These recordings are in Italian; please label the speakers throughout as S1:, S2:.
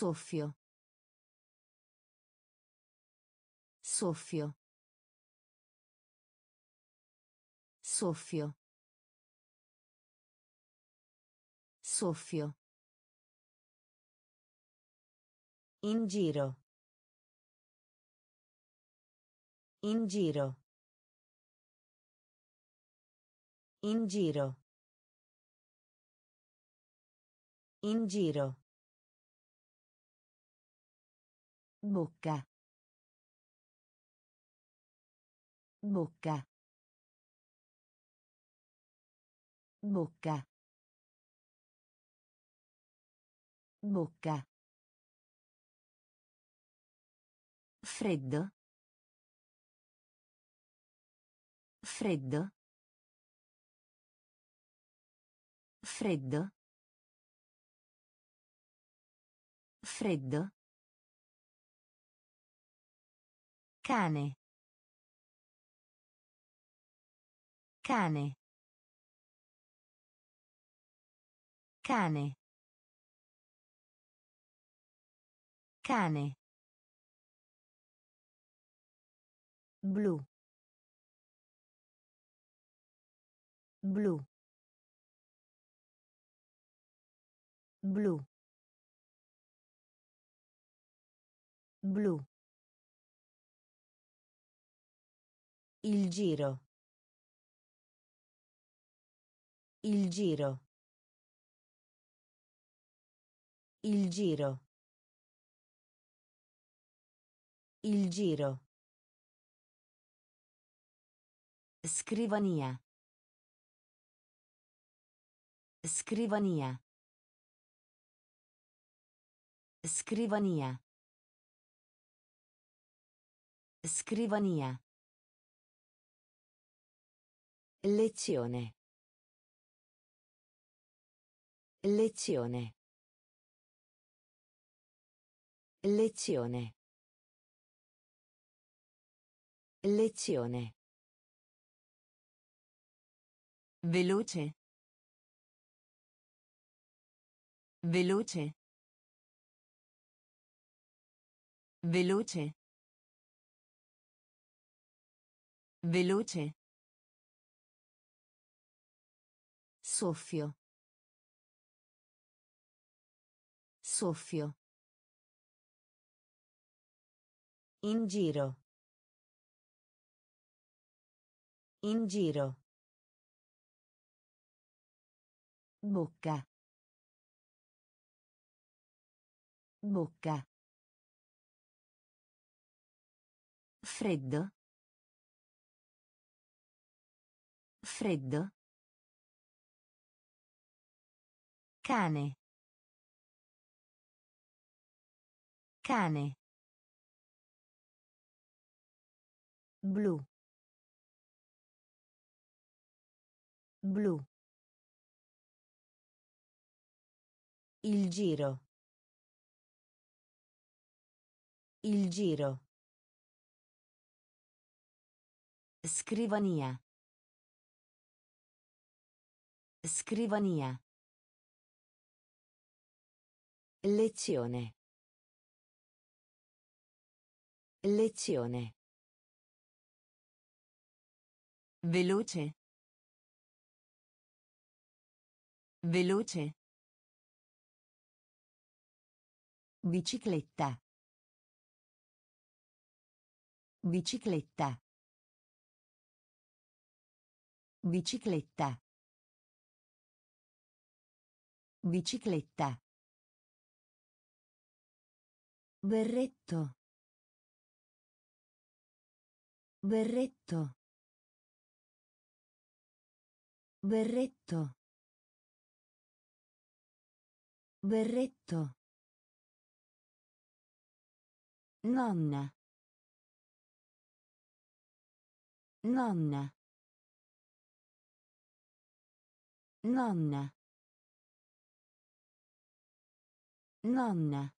S1: Soffio. Soffio. Soffio. Soffio.
S2: In giro. In giro. In giro. In giro.
S1: Bocca. Bocca. Bocca. Bocca. Freddo. Freddo. Freddo. Freddo. Cane. Cane. Cane. Cane. Blu. Blu. Blu. Blu.
S2: Il giro. Il giro. Il giro. Il giro.
S1: Scrivania. Scrivania. Scrivania. Scrivania.
S2: Lezione. Lezione. Lezione. Lezione.
S1: Veloce. Veloce. Veloce. Veloce. Soffio. Soffio.
S2: In giro. In giro.
S1: Bocca. Bocca. Freddo. Freddo. Cane. Cane. Blu. Blu.
S2: Il giro. Il giro.
S1: Scrivania. Scrivania.
S2: Lezione. Lezione.
S1: Veloce. Veloce. Bicicletta. Bicicletta. Bicicletta. Bicicletta. Berretto. Berretto. Berretto. Berretto. Nonna. Nonna. Nonna. Nonna.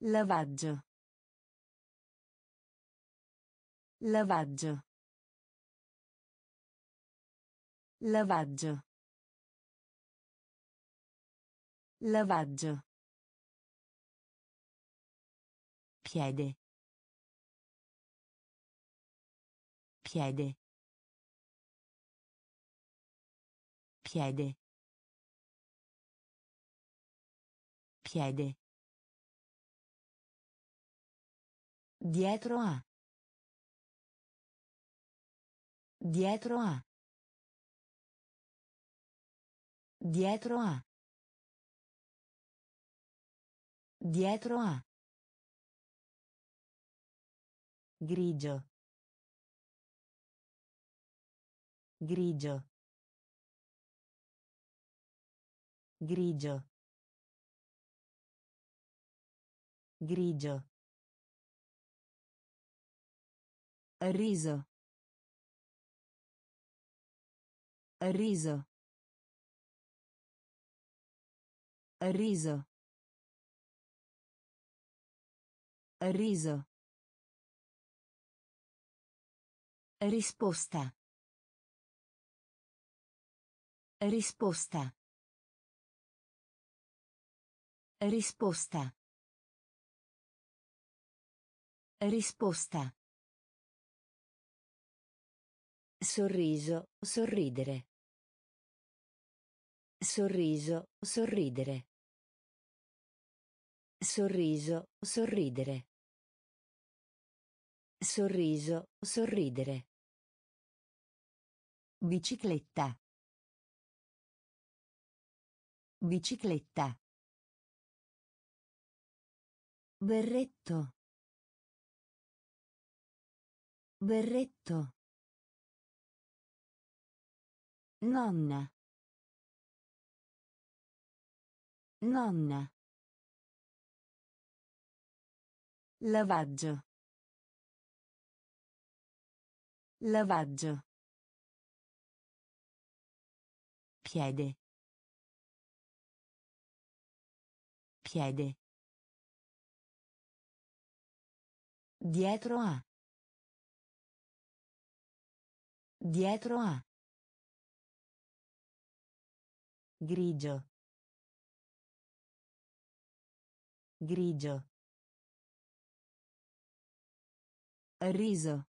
S1: Lavaggio. Lavaggio. Lavaggio. Lavaggio. Piede. Piede. Piede. Piede. Dietro a. Dietro a. Dietro a. Dietro a. Grigio. Grigio. Grigio. Grigio. Riso. Riso. Riso. Riso. Risposta. Risposta. Risposta. Risposta.
S2: Sorriso, sorridere. Sorriso, sorridere. Sorriso, sorridere. Sorriso, sorridere.
S1: Bicicletta. Bicicletta. Berretto. Berretto. Nonna. Nonna. Lavaggio. Lavaggio. Piede. Piede. Dietro a. Dietro a. Grigio. Grigio. Riso.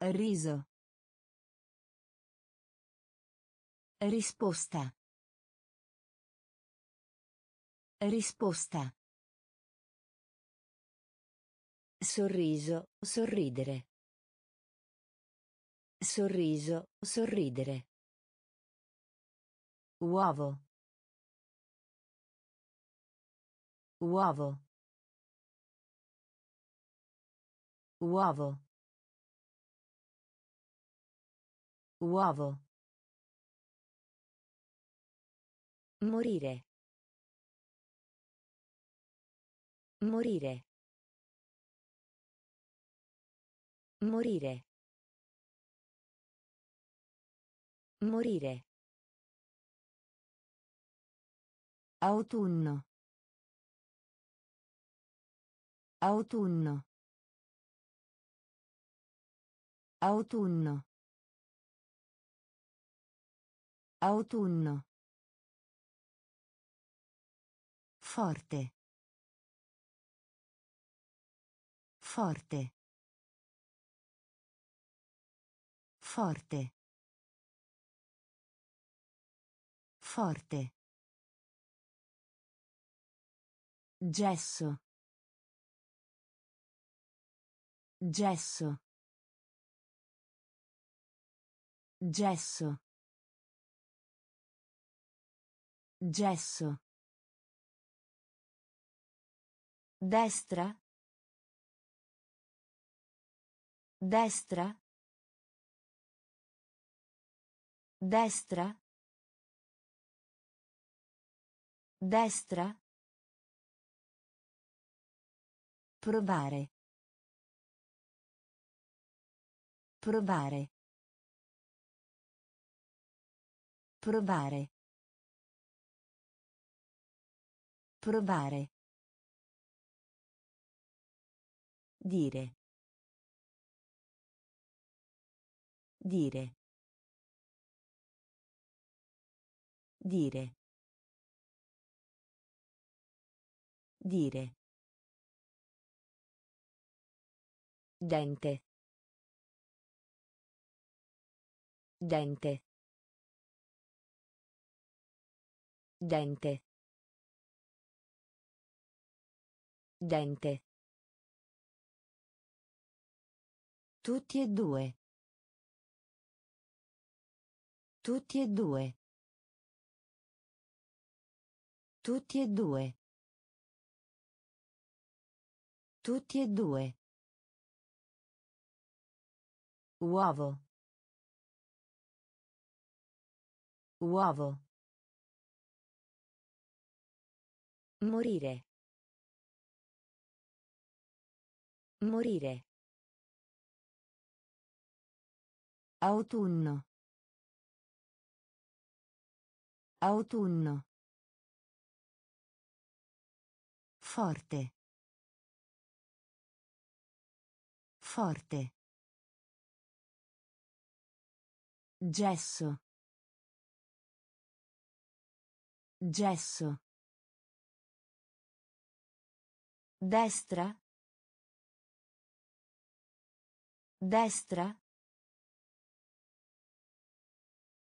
S1: Riso. Risposta. Risposta.
S2: Sorriso, sorridere. Sorriso, sorridere.
S1: Uovo. Uovo. Uovo. Uovo.
S2: Morire. Morire. Morire. Morire.
S1: Autunno. Autunno. Autunno. Autunno. Forte. Forte. Forte. Forte. Gesso. Gesso. Gesso. Gesso. Destra. Destra. Destra. Destra. Provare. Provare. Provare. Provare. Dire. Dire. Dire. Dire.
S2: Dente. Dente. Dente. Dente.
S1: Tutti e due. Tutti e due. Tutti e due. Tutti e due. Uovo. Uovo.
S2: Morire. Morire.
S1: Autunno. Autunno. Forte. Forte. Gesso. Gesso. Destra. Destra.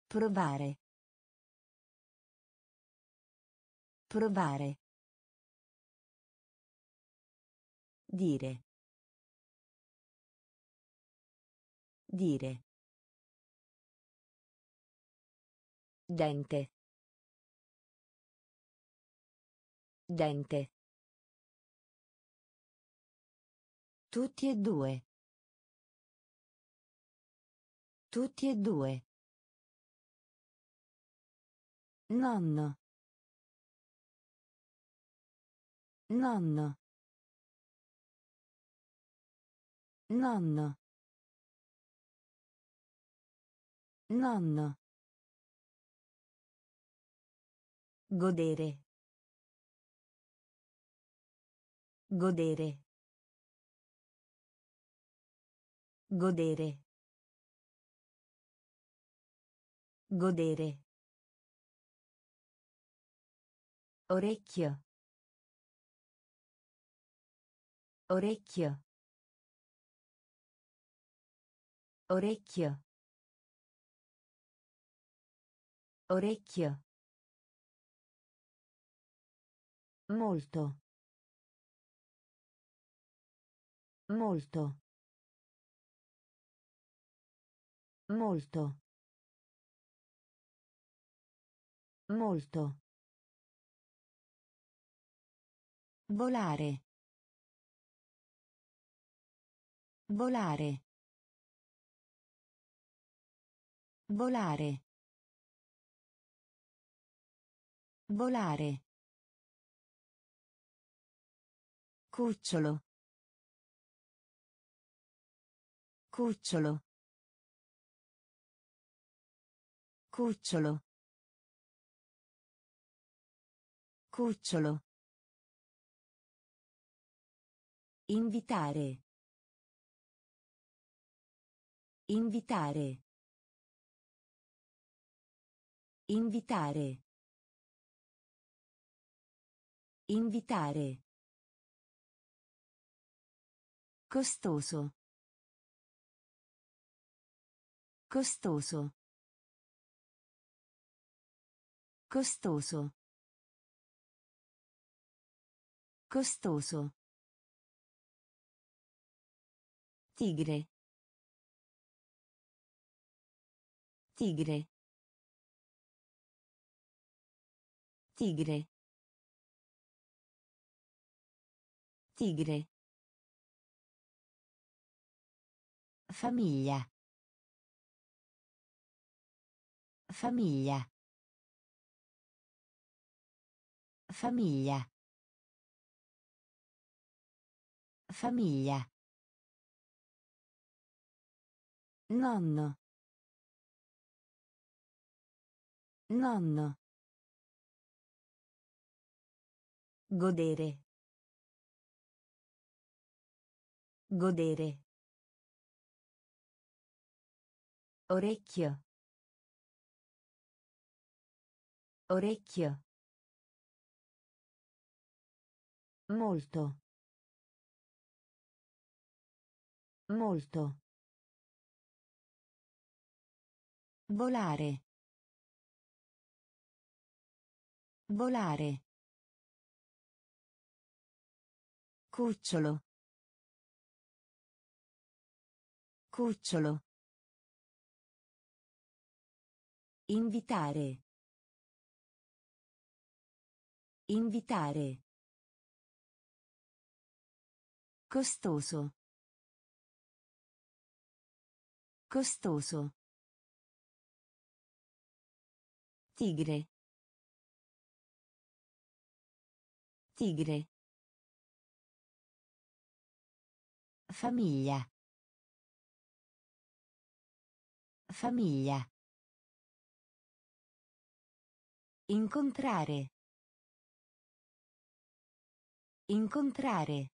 S1: Provare. Provare. Dire. Dire.
S2: Dente. Dente.
S1: Tutti e due. Tutti e due. Nonno. Nonno. Nonno. Nonno. Godere. Godere. Godere. Godere. Orecchio. Orecchio. Orecchio. Orecchio. Molto. Molto. Molto. Molto. Volare. Volare. Volare. Volare. Cucciolo. Cucciolo. Cucciolo. Cucciolo. Invitare. Invitare. Invitare. Invitare. Costoso. Costoso. Costoso. Costoso. Tigre. Tigre. Tigre. Tigre. Famiglia. Famiglia. Famiglia. Famiglia. Nonno. Nonno. Godere. Godere. Orecchio. Orecchio. Molto. Molto. Volare. Volare. Cucciolo. Cucciolo. Invitare. Invitare. Costoso. Costoso. Tigre. Tigre. Famiglia. Famiglia. Incontrare. Incontrare.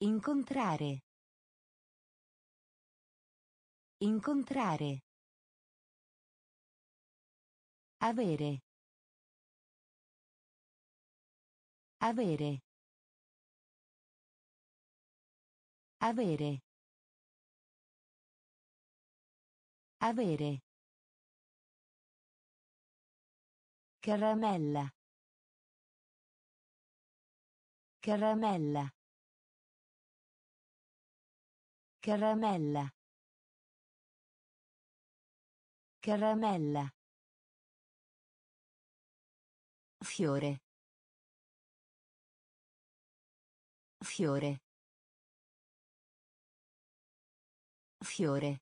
S1: Incontrare. Incontrare. Avere. Avere. Avere. Avere. Caramella. Caramella. Caramella. Caramella. Fiore. Fiore. Fiore.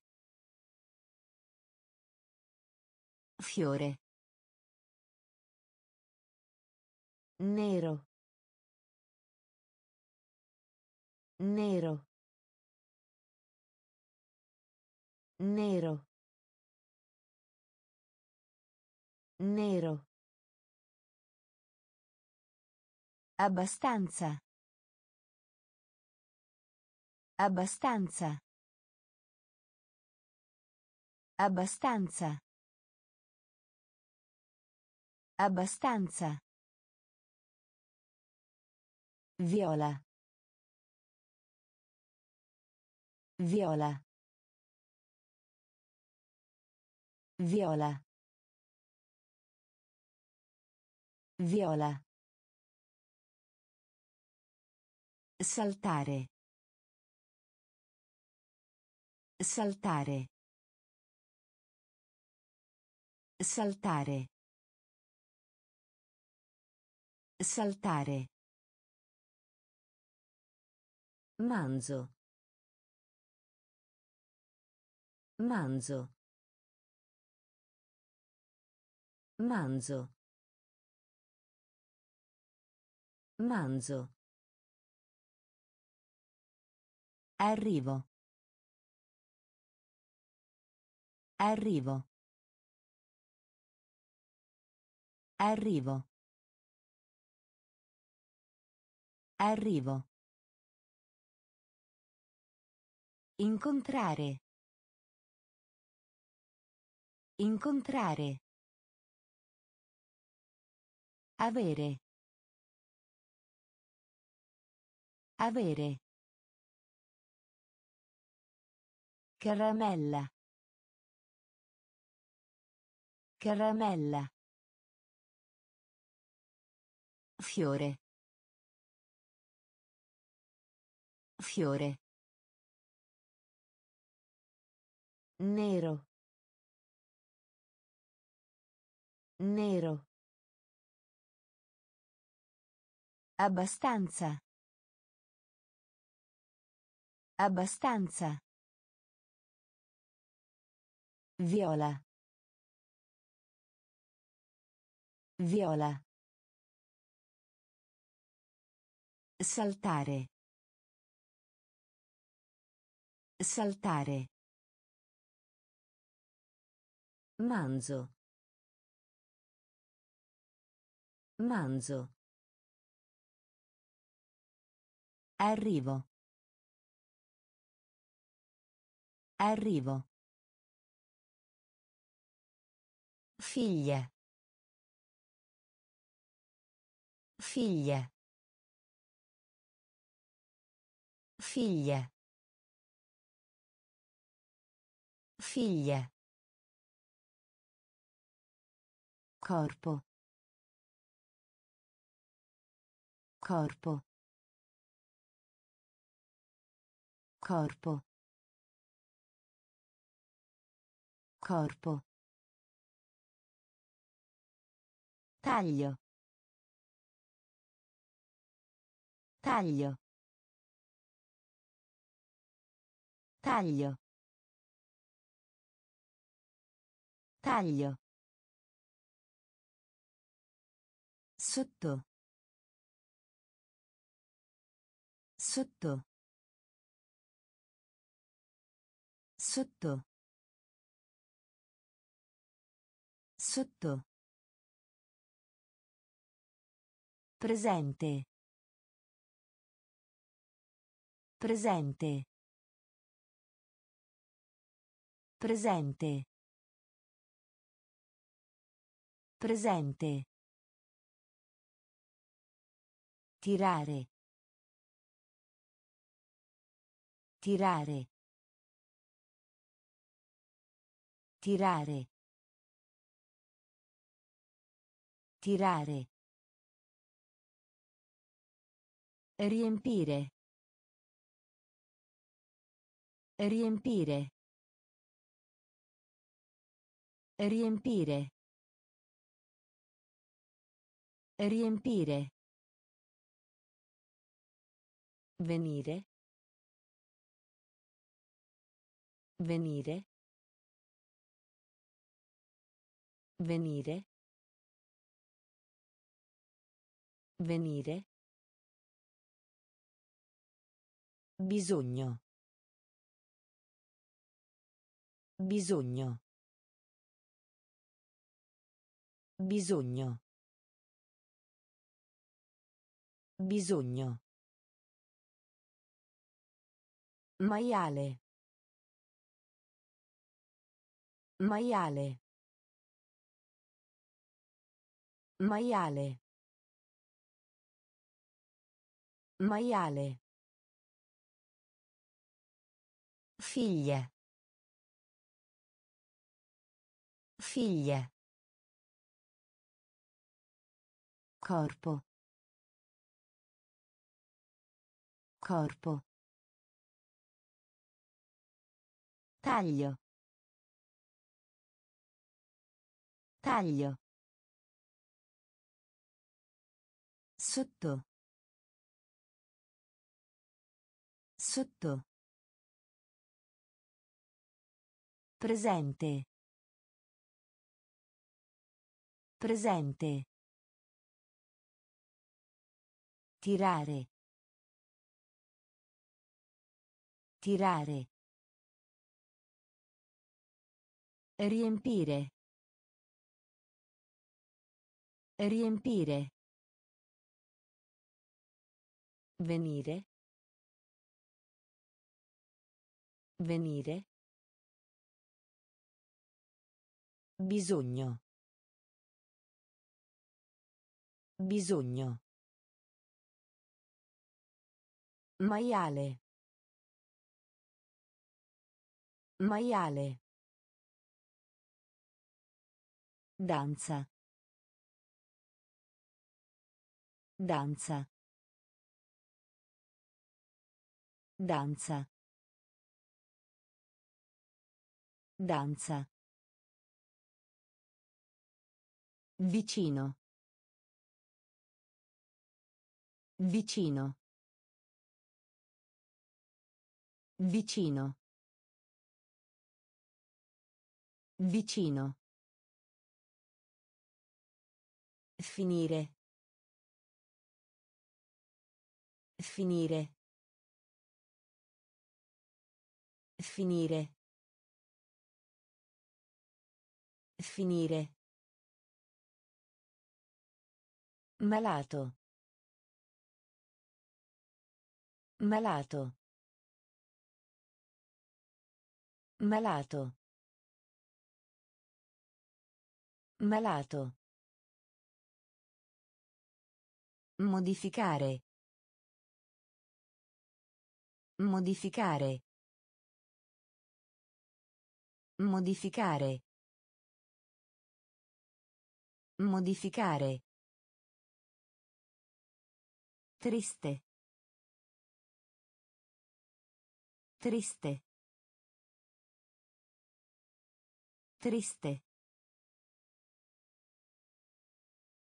S1: Fiore. Nero. Nero. Nero. Nero. Abbastanza. Abbastanza. Abbastanza. Abbastanza. Viola. Viola. Viola. Viola. Saltare. Saltare. Saltare. Saltare. Manzo. Manzo. Manzo. Manzo. Arrivo. Arrivo. Arrivo. Arrivo. Incontrare. Incontrare. Avere. Avere. Caramella. Caramella. Fiore. Fiore. Nero. Nero. Abbastanza. Abbastanza. Viola. Viola. Saltare. Saltare. Manzo. Manzo. Arrivo. Arrivo. Figlia. Figlia. Figlia. Figlia. Corpo. Corpo. Corpo. Corpo. Taglio. Taglio. Taglio. Taglio. Sotto. Sotto. Sotto. Sotto. Presente. Presente. Presente. Presente. Tirare. Tirare. Tirare. Tirare. Riempire. Riempire. Riempire. Riempire. Venire. Venire. Venire. Venire. Bisogno. Bisogno. Bisogno. Bisogno. Maiale. Maiale. Maiale. Maiale. Figlia. Figlia. Corpo. Corpo. Taglio. Taglio. Sotto. Sotto. Presente. Presente. Tirare. Tirare. Riempire. Riempire. Venire. Venire. Bisogno. Bisogno. Maiale. Maiale. Danza. Danza. Danza. Danza. Vicino. Vicino. Vicino. Vicino. Finire. Finire. Finire. Finire. Malato. Malato. Malato. Malato.
S2: Modificare. Modificare. Modificare. Modificare. Triste. Triste. Triste.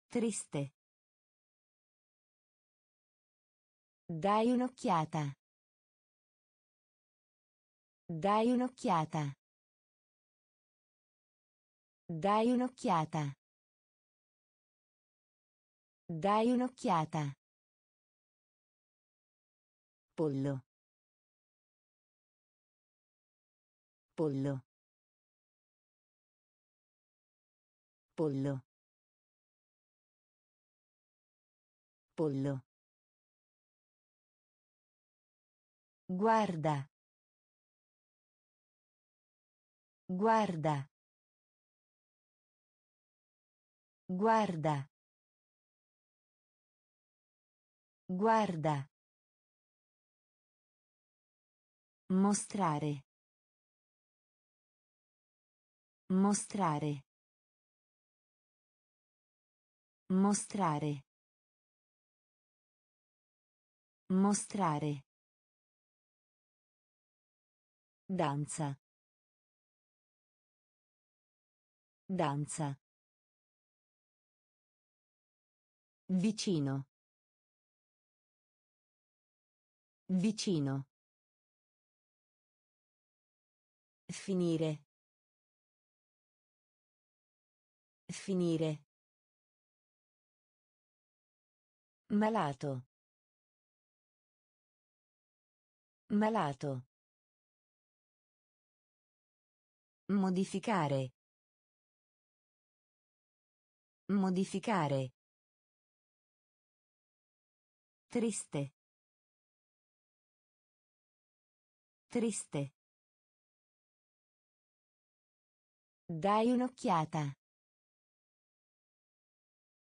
S2: Triste. Dai un'occhiata. Dai un'occhiata. Dai un'occhiata. Dai un'occhiata. Pollo. Pollo. Pollo. Pollo. Guarda. Guarda. Guarda. Guarda. Mostrare. Mostrare. Mostrare. Mostrare. Danza. Danza. Vicino. Vicino. Finire.
S1: Finire. Malato. Malato.
S2: Modificare. Modificare. Triste. Triste. Dai un'occhiata.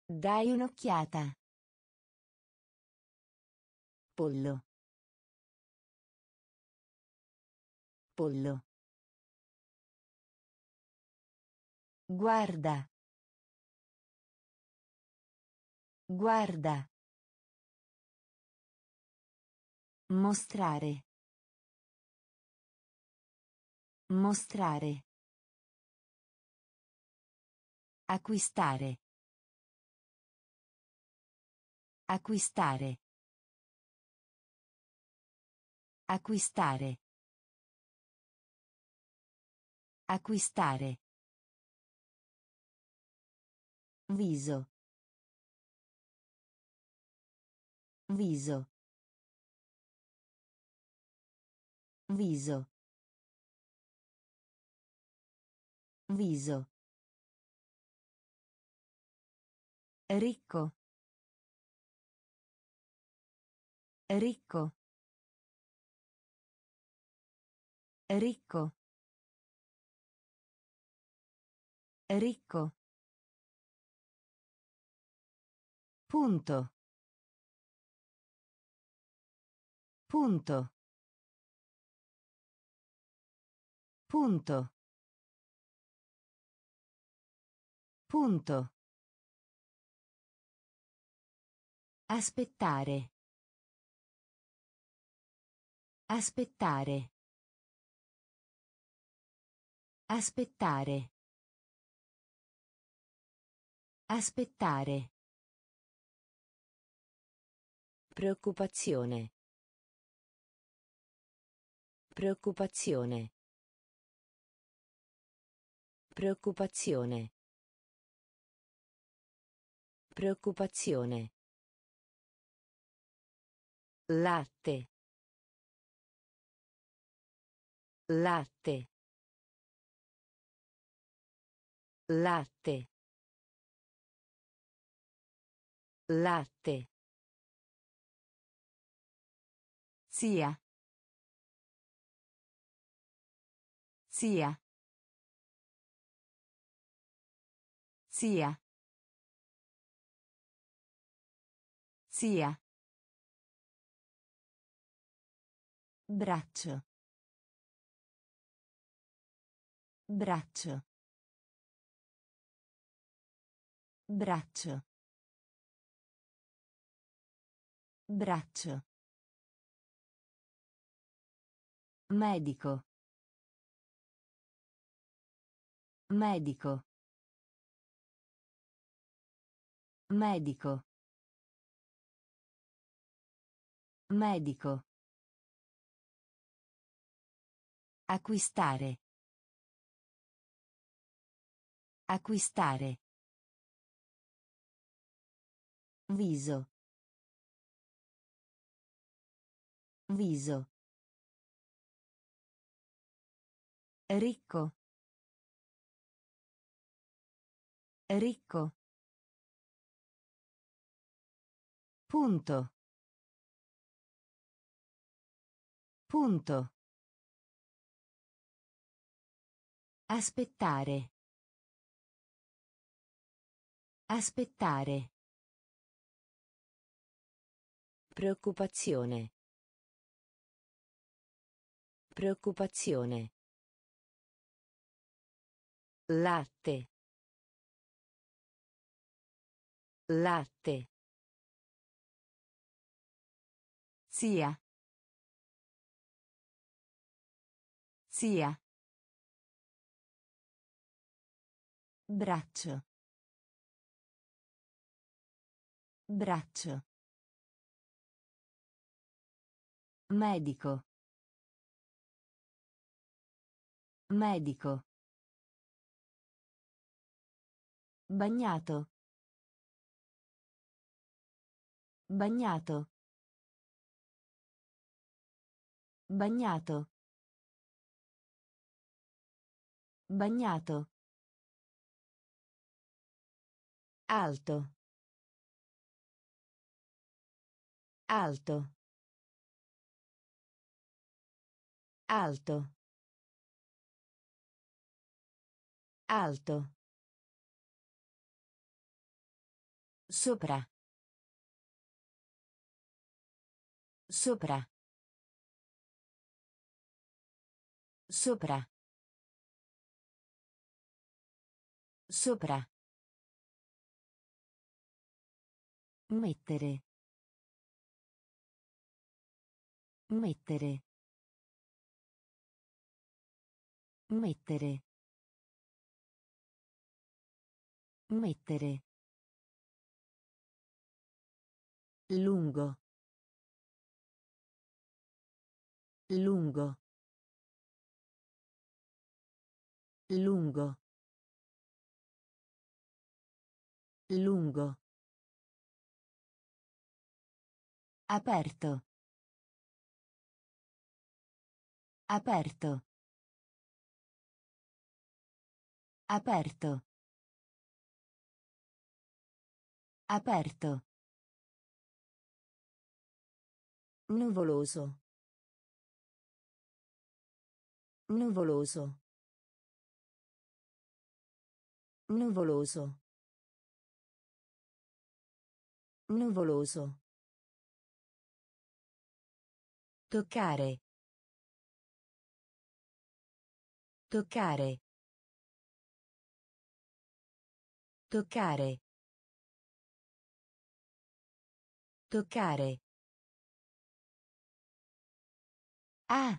S2: Dai un'occhiata. Pollo. Pollo. Guarda. Guarda. Mostrare. Mostrare. Acquistare. Acquistare. Acquistare. Acquistare. Viso. Viso. Viso. Viso. Ricco. Ricco. Ricco. Ricco. Punto. Punto. Punto. Punto. Aspettare. Aspettare. Aspettare. Aspettare.
S1: Preoccupazione. Preoccupazione. Preoccupazione. Preoccupazione. Latte. Latte. Latte. Latte.
S2: Zia. Zia. Zia. Zia. Braccio. Braccio. Braccio. Braccio. Medico. Medico. Medico. Medico. Acquistare. Acquistare. Viso. Viso. Ricco. Ricco. Punto. Punto. Aspettare. Aspettare.
S1: Preoccupazione. Preoccupazione. Latte. Latte.
S2: Zia. Zia. Braccio. Braccio. Medico. Medico. Bagnato. Bagnato. Bagnato. Bagnato. Alto. Alto. Alto. Alto. Sopra. Sopra. Sopra. Sopra. Mettere. Mettere. Mettere. Mettere. Lungo. Lungo. Lungo. Lungo. Aperto. Aperto. Aperto. Aperto. Nuvoloso. Nuvoloso. Nuvoloso. Nuvoloso. Toccare. Toccare. Toccare. Toccare. Ah.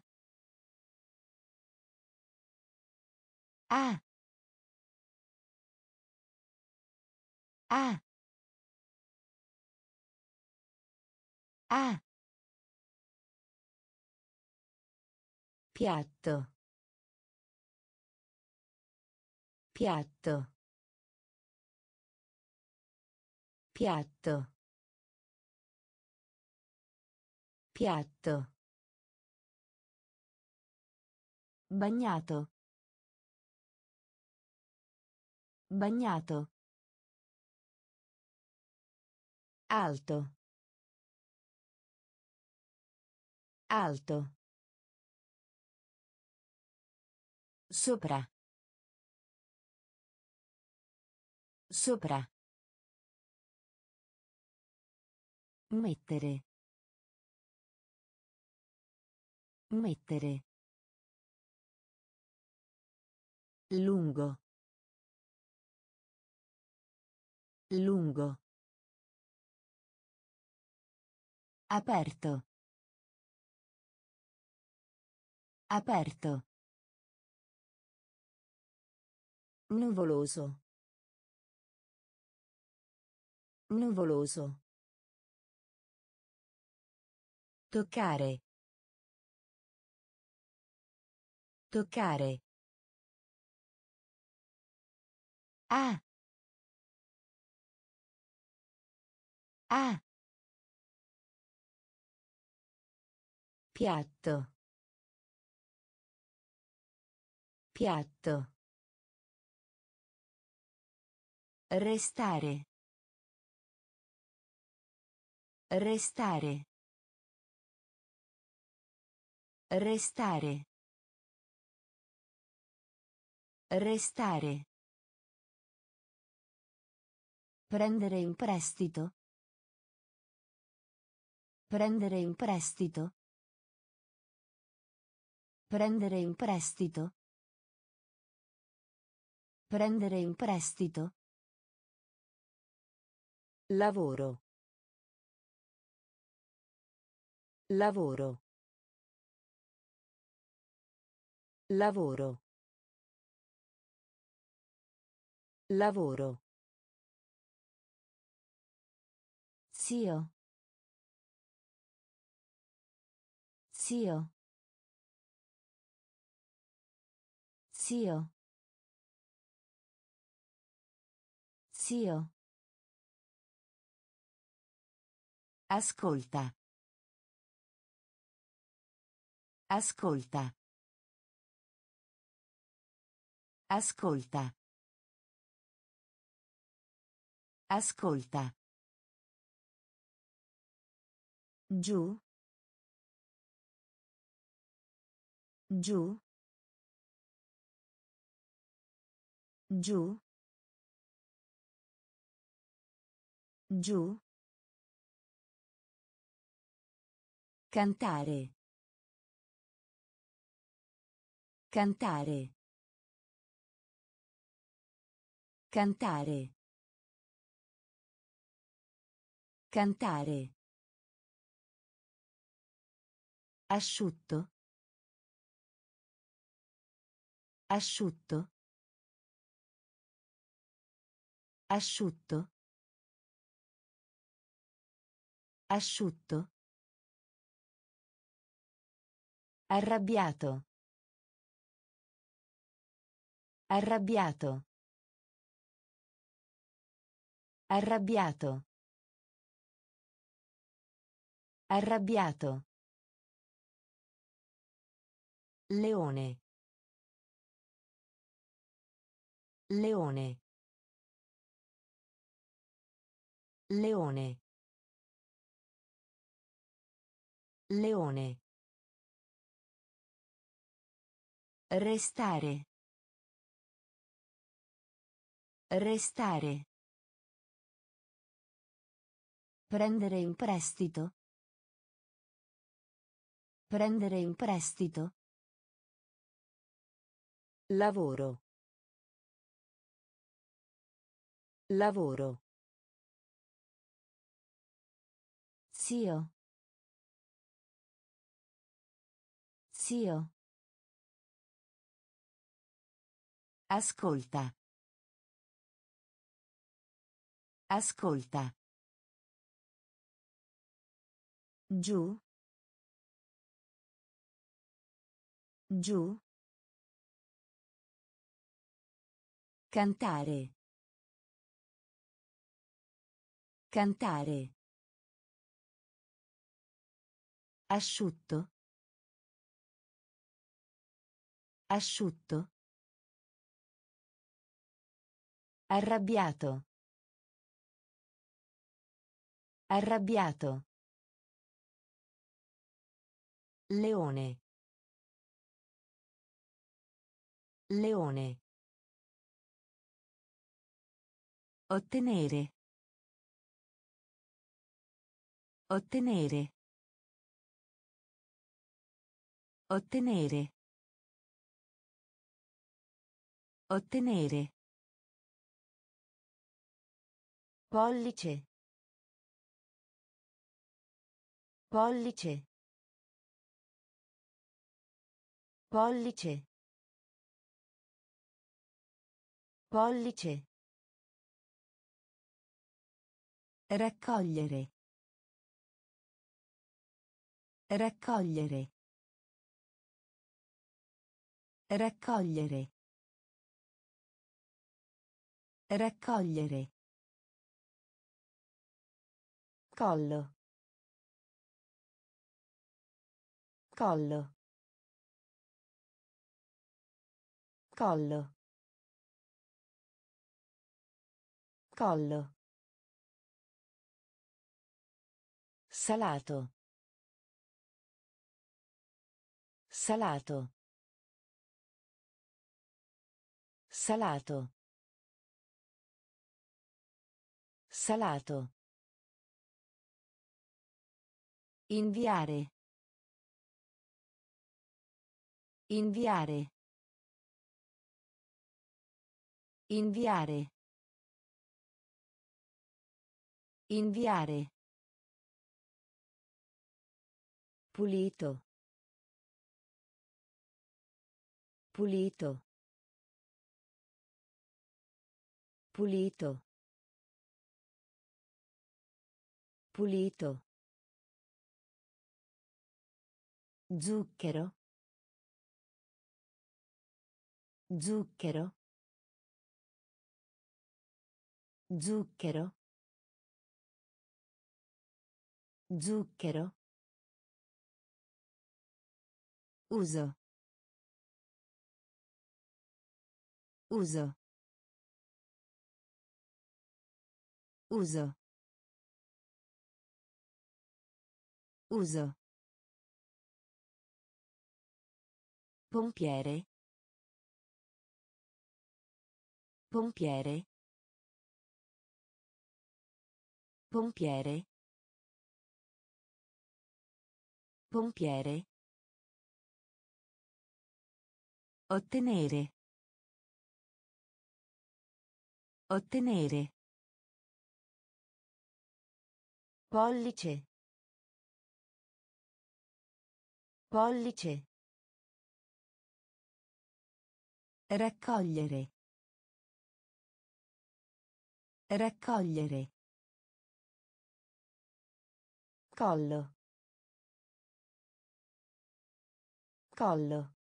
S2: Ah. Ah. Ah. Piatto. Piatto. Piatto. Piatto. Bagnato. Bagnato. Alto. Alto. Sopra. Sopra. Mettere. Mettere. Lungo. Lungo. Aperto. Aperto. Nuvoloso. Nuvoloso. Toccare. Toccare. Ah. Ah. Piatto. Piatto. Restare. Restare. Restare. Restare. Prendere in prestito. Prendere in prestito. Prendere in prestito. Prendere in prestito.
S1: Lavoro. Lavoro. Lavoro. Lavoro.
S2: Zio. Zio. Zio. Zio. Ascolta. Ascolta. Ascolta. Ascolta. Giù. Giù. Giù. Giù. Cantare. Cantare. Cantare. Cantare. Asciutto. Asciutto. Asciutto. Asciutto. Arrabbiato. Arrabbiato. Arrabbiato. Arrabbiato. Leone. Leone. Leone. Leone. Restare. Restare. Prendere in prestito. Prendere in prestito.
S1: Lavoro. Lavoro.
S2: Zio. Zio. Ascolta. Ascolta. Giù. Giù. Cantare. Cantare. Asciutto. Asciutto. Arrabbiato. Arrabbiato. Leone. Leone. Ottenere. Ottenere. Ottenere. Ottenere. Pollice. Pollice. Pollice. Pollice. Raccogliere. Raccogliere. Raccogliere. Raccogliere. Collo. Collo. Collo. Collo. Salato. Salato. Salato. Salato. Inviare. Inviare. Inviare. Inviare. Pulito. Pulito. Pulito. Pulito. Zucchero. Zucchero. Zucchero. Zucchero. Uso. Uso. Uso. Uso. Pompiere. Pompiere. Pompiere. Pompiere. Ottenere. Ottenere. Pollice. Pollice. Raccogliere. Raccogliere. Collo. Collo.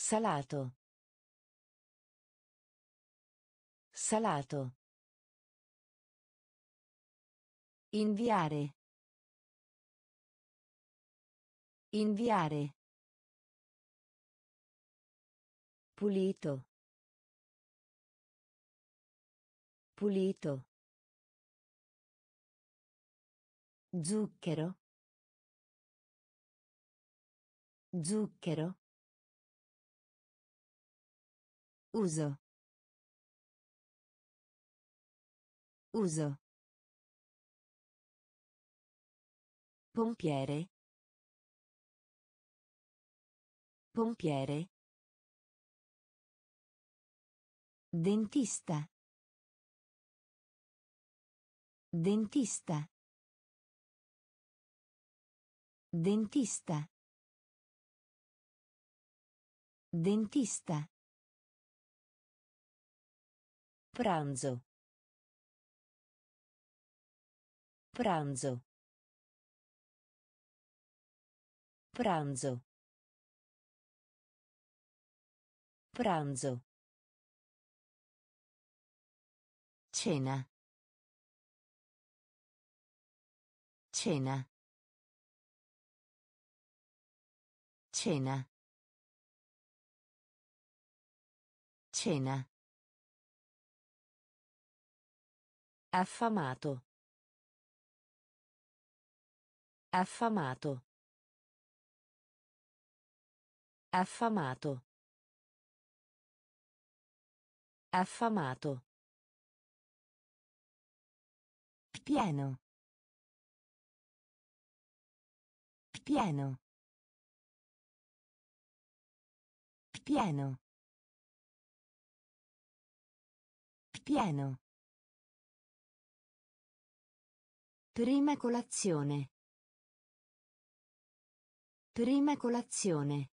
S2: Salato. Salato. Inviare. Inviare. Pulito. Pulito. Zucchero. Zucchero. Uso. Uso. Pompiere. Pompiere. Dentista. Dentista. Dentista. Dentista. Pranzo. Pranzo. Pranzo. Pranzo. Cena. Cena. Cena. Cena. Affamato. Affamato. Affamato.
S1: Affamato.
S2: Pieno. Pieno. Pieno. Pieno. Prima colazione. Prima colazione.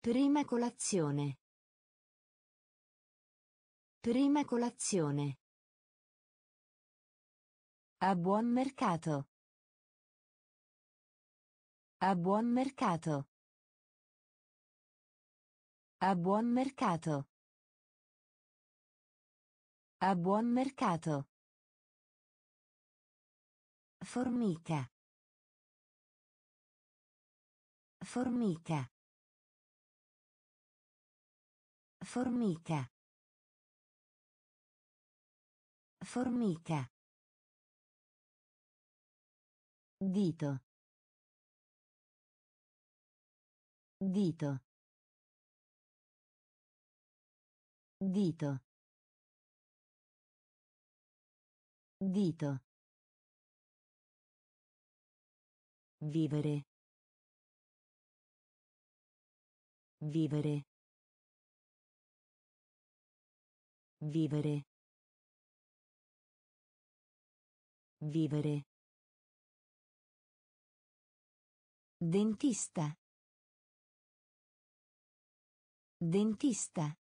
S2: Prima colazione. Prima colazione. A buon mercato. A buon mercato. A buon mercato. A buon mercato. Formica. Formica. Formica. Formica. Dito. Dito. Dito. Dito. Vivere. Vivere. Vivere. Vivere. Dentista. Dentista.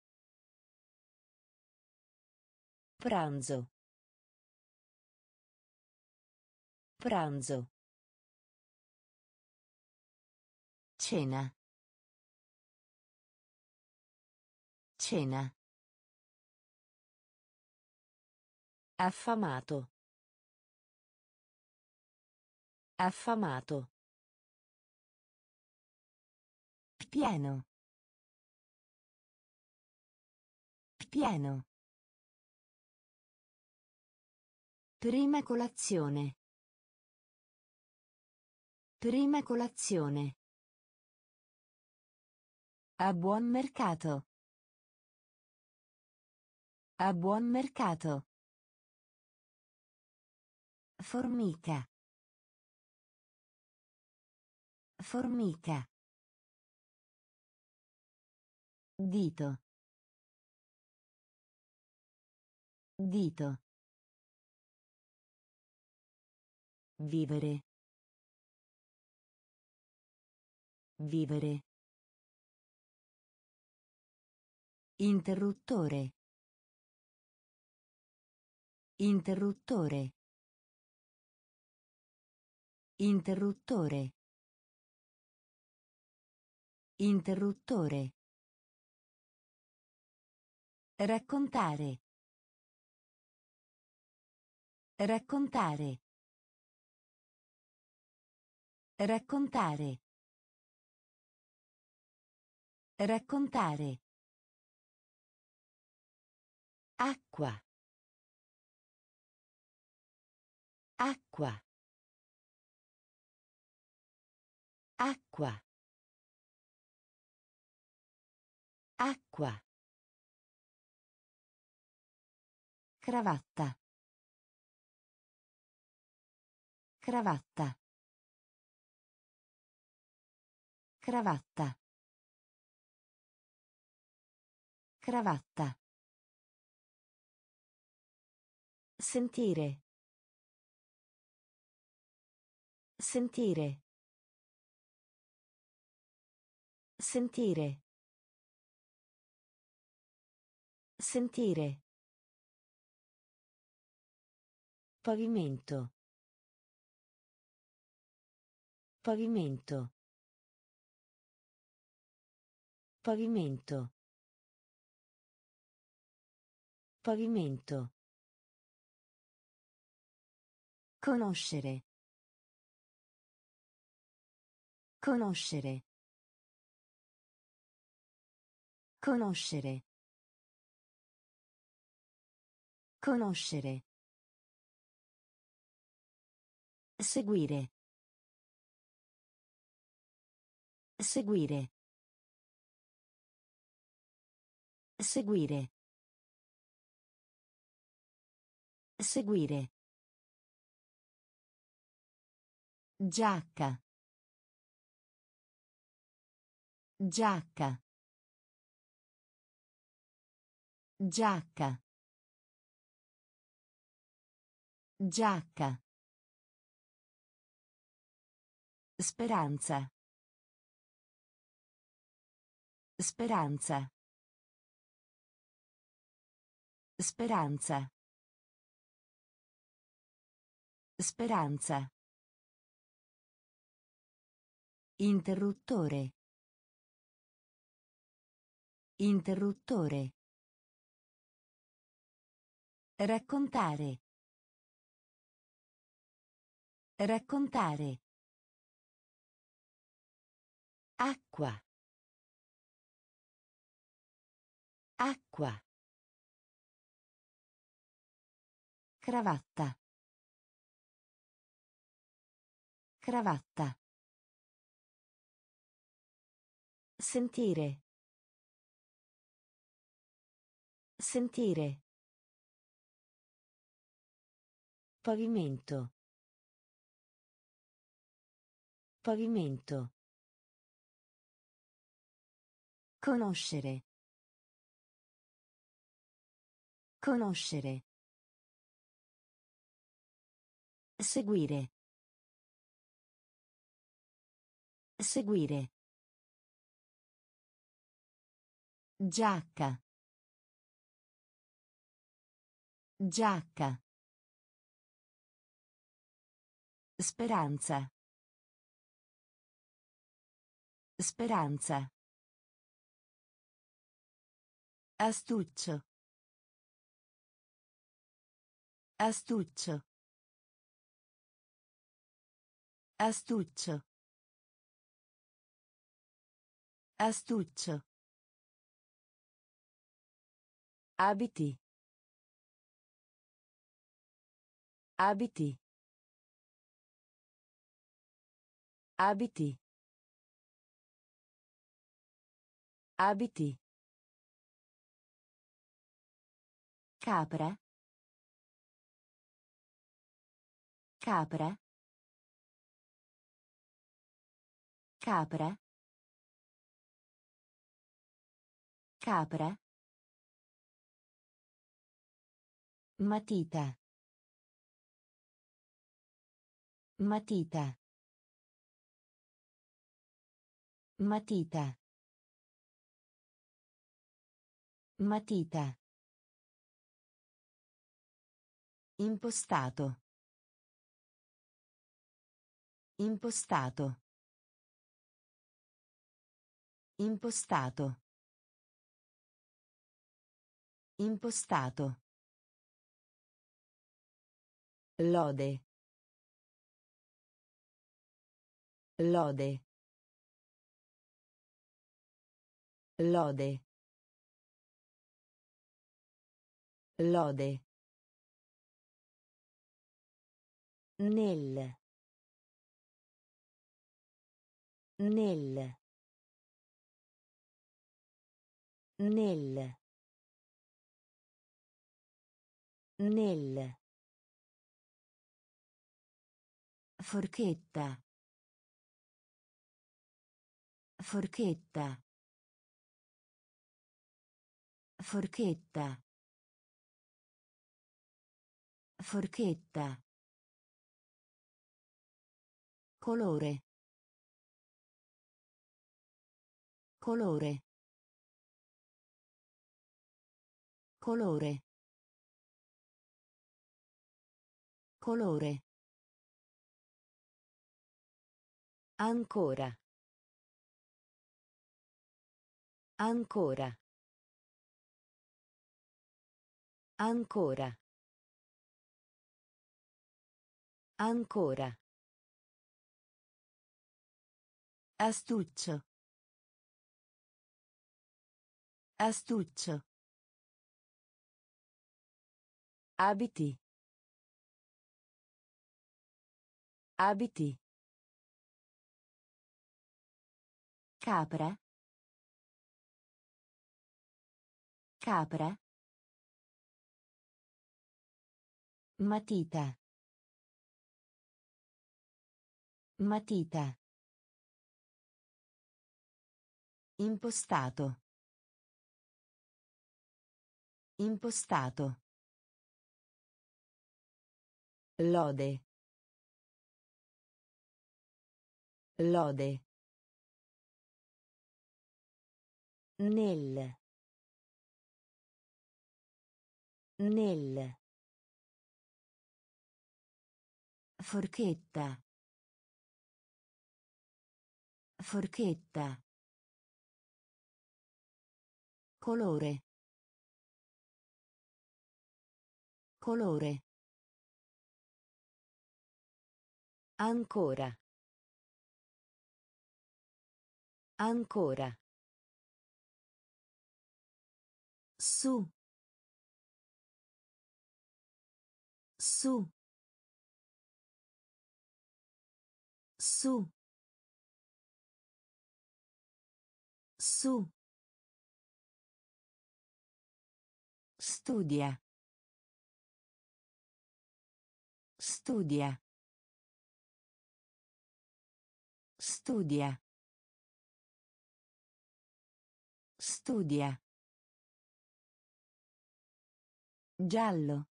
S1: Pranzo. Pranzo.
S2: Cena. Cena.
S1: Affamato. Affamato.
S2: Pieno. Pieno. Prima colazione. Prima colazione. A buon mercato. A buon mercato. Formica. Formica. Dito. Dito. Vivere. Vivere. Interruttore. Interruttore. Interruttore. Interruttore. Raccontare. Raccontare. Raccontare. Raccontare. Acqua. Acqua. Acqua. Acqua. Cravatta. Cravatta. Cravatta. Cravatta. Sentire. Sentire. Sentire. Sentire. Pavimento. Pavimento. Pavimento. Pavimento. Conoscere. Conoscere. Conoscere. Conoscere. Seguire. Seguire. Seguire. Seguire. Giacca. Giacca. Giacca. Giacca. Speranza. Speranza. Speranza. Speranza. Interruttore. Interruttore. Raccontare. Raccontare. Acqua. Acqua. Cravatta. Cravatta. Sentire. Sentire. Pavimento. Pavimento. Conoscere. Conoscere. Seguire. Seguire. Giacca. Giacca. Speranza. Speranza. Astuccio. Astuccio. Astuccio. Astuccio. Abiti. Abiti. Abiti. Abiti. Capra. Capra. Capra. Capra. Matita. Matita. Matita. Matita. Impostato. Impostato. Impostato. Impostato. Lode. Lode. Lode. Lode. Nel. Nel. Nel. Nel. Forchetta. Forchetta. Forchetta. Forchetta. Colore. Colore. Colore. Colore. Ancora. Ancora. Ancora. Ancora. Astuccio. Astuccio. Abiti. Abiti. Capra. Capra. Matita. Matita. Impostato. Impostato. Lode. Lode. Nel. Nel. Forchetta. Forchetta. Colore. Colore. Ancora. Ancora. Su. Su. Su. Su. Studia. Studia. Studia. Studia. Giallo.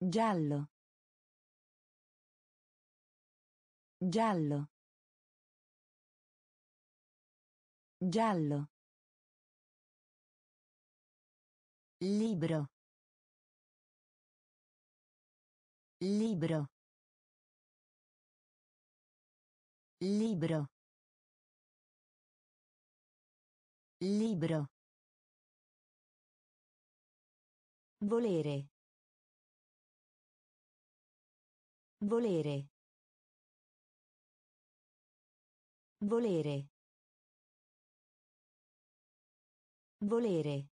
S2: Giallo. Giallo. Giallo. Libro. Libro. Libro. Libro. Volere. Volere. Volere. Volere.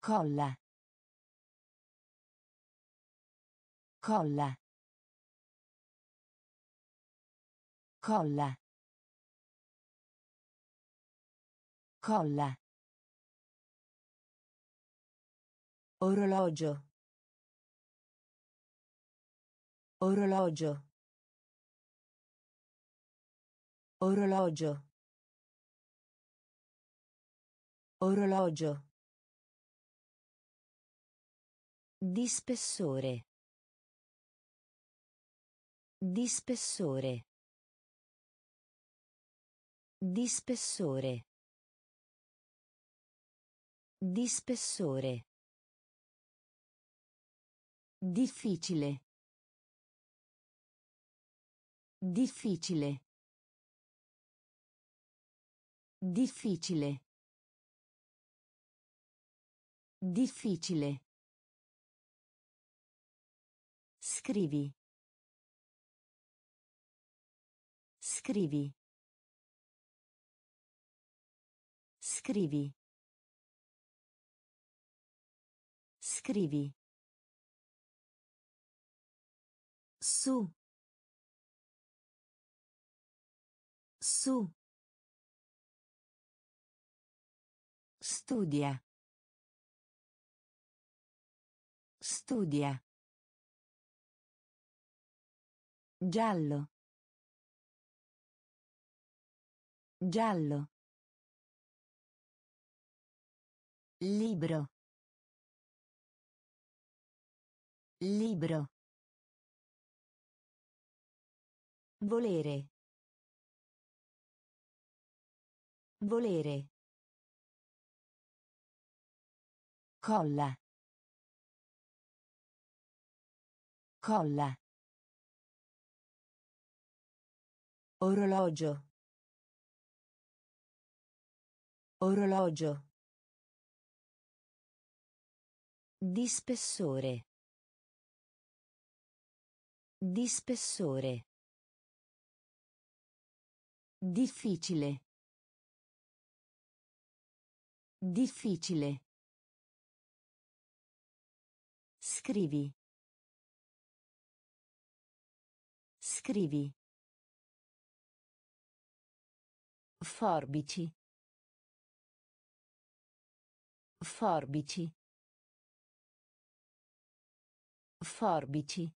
S2: Colla. Colla. Colla. Colla. Orologio. Orologio. Orologio. Orologio. Di spessore. Di spessore. Di spessore. Di spessore. Difficile. Difficile. Difficile. Difficile. Scrivi. Scrivi. Scrivi. Scrivi. Su. Su. Studia. Studia. Giallo. Giallo. Libro. Libro. Volere. Volere. Colla. Colla. Orologio. Orologio. Di spessore. Di spessore. Difficile. Difficile. Scrivi. Scrivi. Forbici. Forbici. Forbici.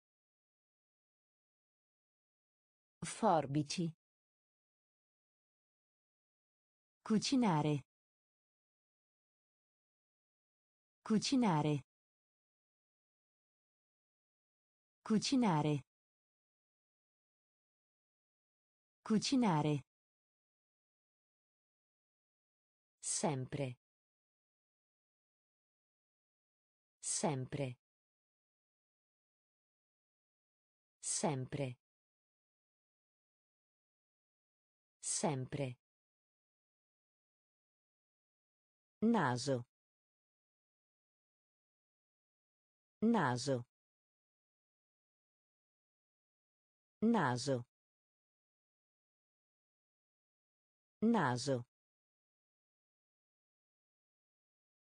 S2: Forbici. Cucinare. Cucinare. Cucinare. Cucinare.
S1: Sempre. Sempre. Sempre. Sempre. Naso. Naso. Naso. Naso.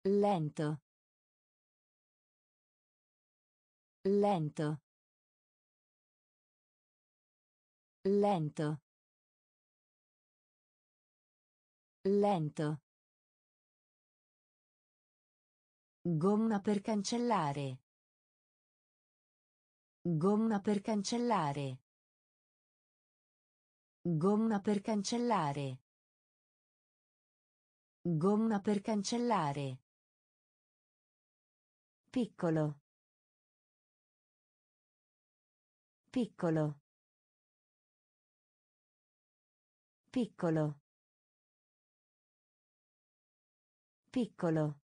S2: Lento. Lento. Lento. Lento. Gomma per cancellare. Gomma per cancellare. Gomma per cancellare. Gomma per cancellare. Piccolo. Piccolo. Piccolo. Piccolo.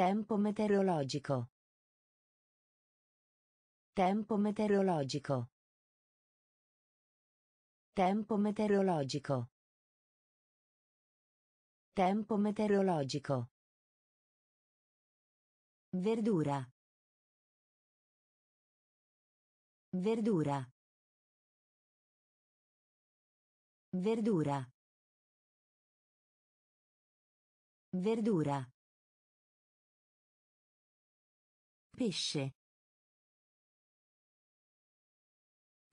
S2: Tempo meteorologico. Tempo meteorologico. Tempo meteorologico. Tempo meteorologico. Verdura. Verdura. Verdura. Verdura. Pesce.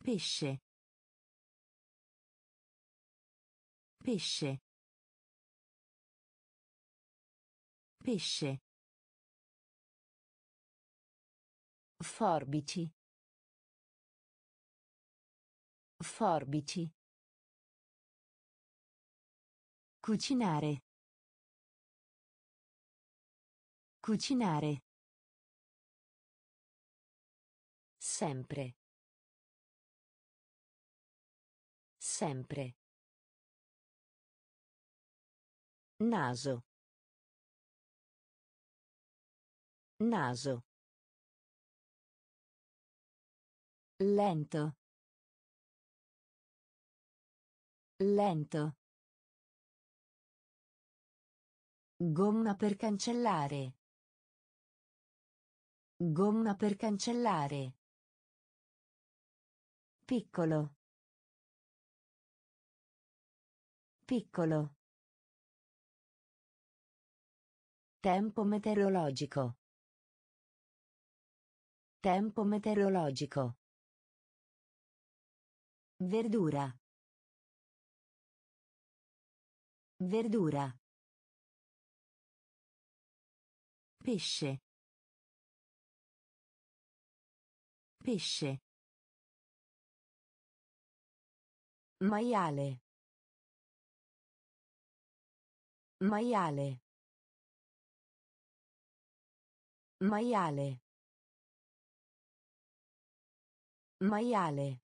S2: Pesce. Pesce. Pesce. Forbici. Forbici. Cucinare. Cucinare.
S1: Sempre. Sempre. Naso. Naso.
S2: Lento. Lento. Gomma per cancellare. Gomma per cancellare. Piccolo. Piccolo. Tempo meteorologico. Tempo meteorologico. Verdura. Verdura. Pesce. Pesce. Maiale. Maiale. Maiale. Maiale.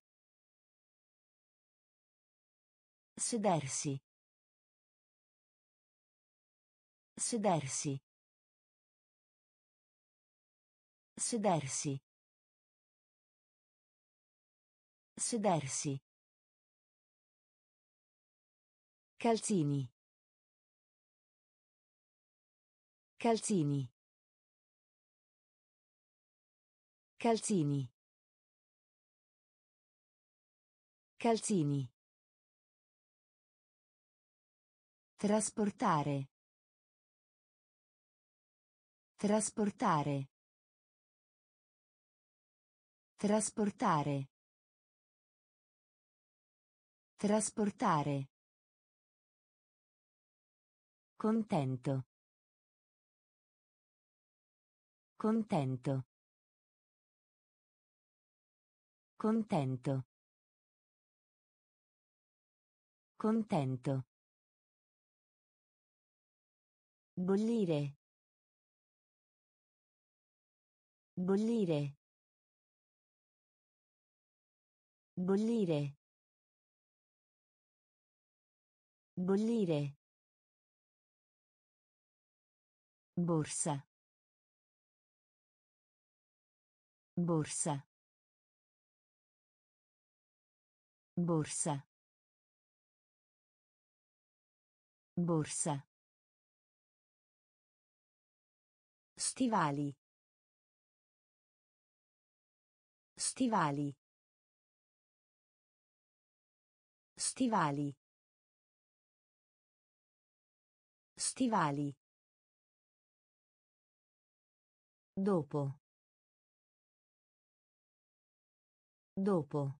S2: Sedersi. Sedersi. Sedersi. Sedersi. Calzini. Calzini. Calzini. Calzini. Trasportare. Trasportare. Trasportare. Trasportare. Contento. Contento. Contento. Contento. Bollire. Bollire. Bollire. Bollire. Borsa. Borsa. Borsa. Borsa. Stivali. Stivali. Stivali. Stivali. Dopo. Dopo.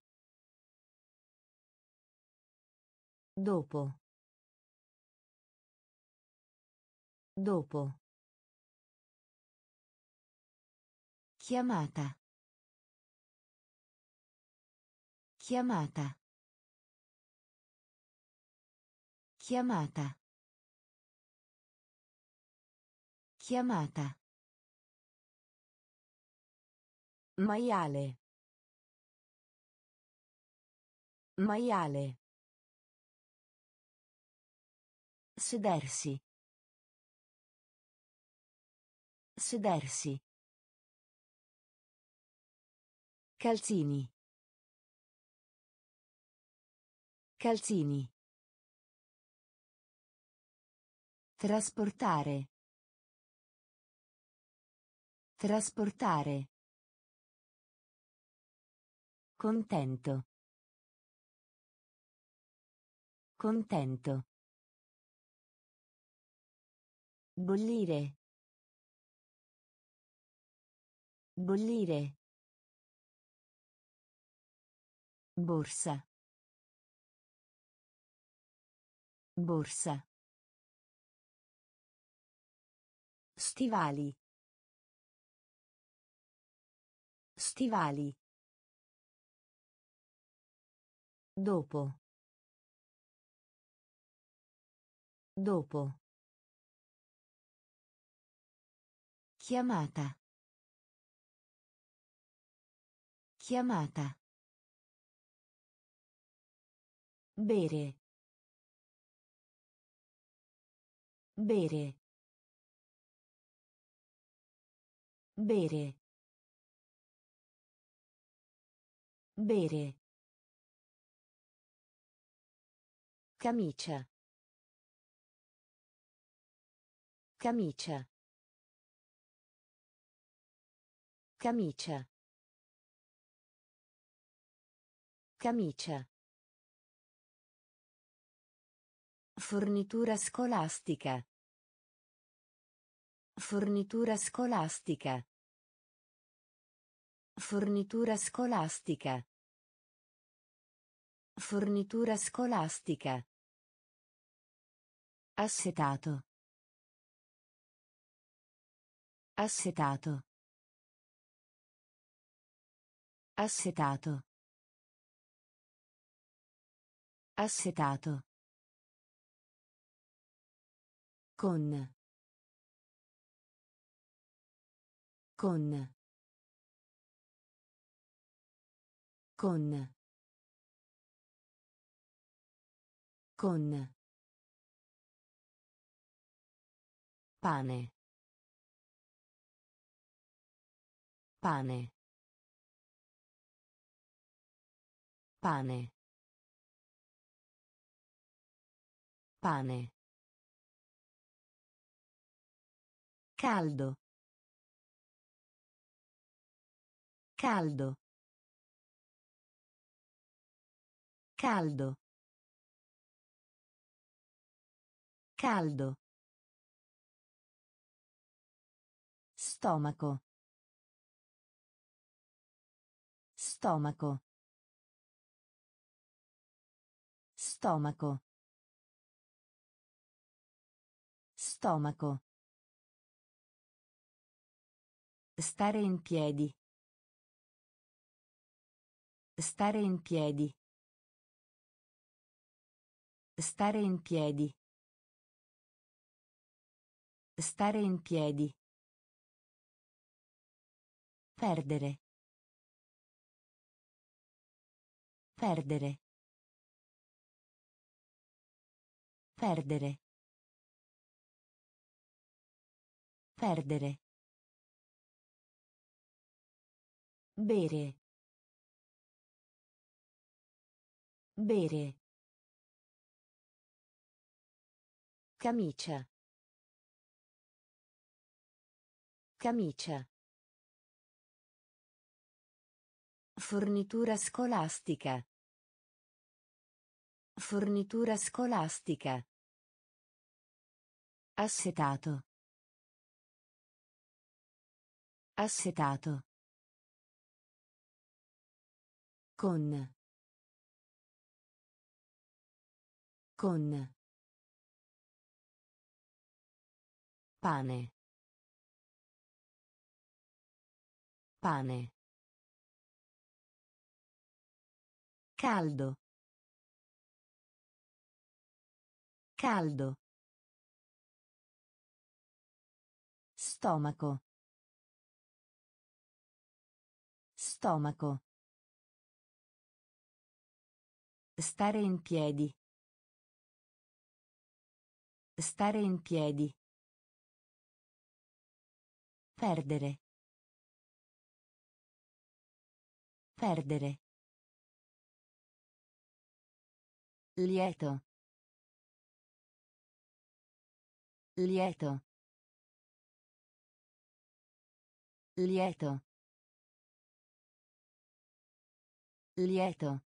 S2: Dopo. Dopo. Chiamata. Chiamata. Chiamata. Chiamata. Maiale. Maiale. Sedersi. Sedersi. Calzini. Calzini. Trasportare. Trasportare. Contento. Contento. Bollire. Bollire. Borsa. Borsa. Stivali. Stivali. Dopo. Dopo. Chiamata. Chiamata. Bere. Bere. Bere. Bere. Camicia. Camicia. Camicia. Camicia. Fornitura scolastica. Fornitura scolastica. Fornitura scolastica. Fornitura scolastica. Assetato. Assetato. Assetato. Assetato. Con. Con. Con. Con. Pane. Pane. Pane. Pane. Caldo. Caldo. Caldo. Caldo. Stomaco. Stomaco. Stomaco. Stomaco. Stare in piedi. Stare in piedi. Stare in piedi. Stare in piedi. Perdere. Perdere. Perdere. Perdere. Bere. Bere.
S1: Camicia. Camicia.
S2: Fornitura scolastica. Fornitura scolastica. Assetato. Assetato. Con. Con. Pane. Pane. Caldo. Caldo. Stomaco. Stomaco. Stare in piedi. Stare in piedi. Perdere. Perdere. Lieto. Lieto. Lieto. Lieto.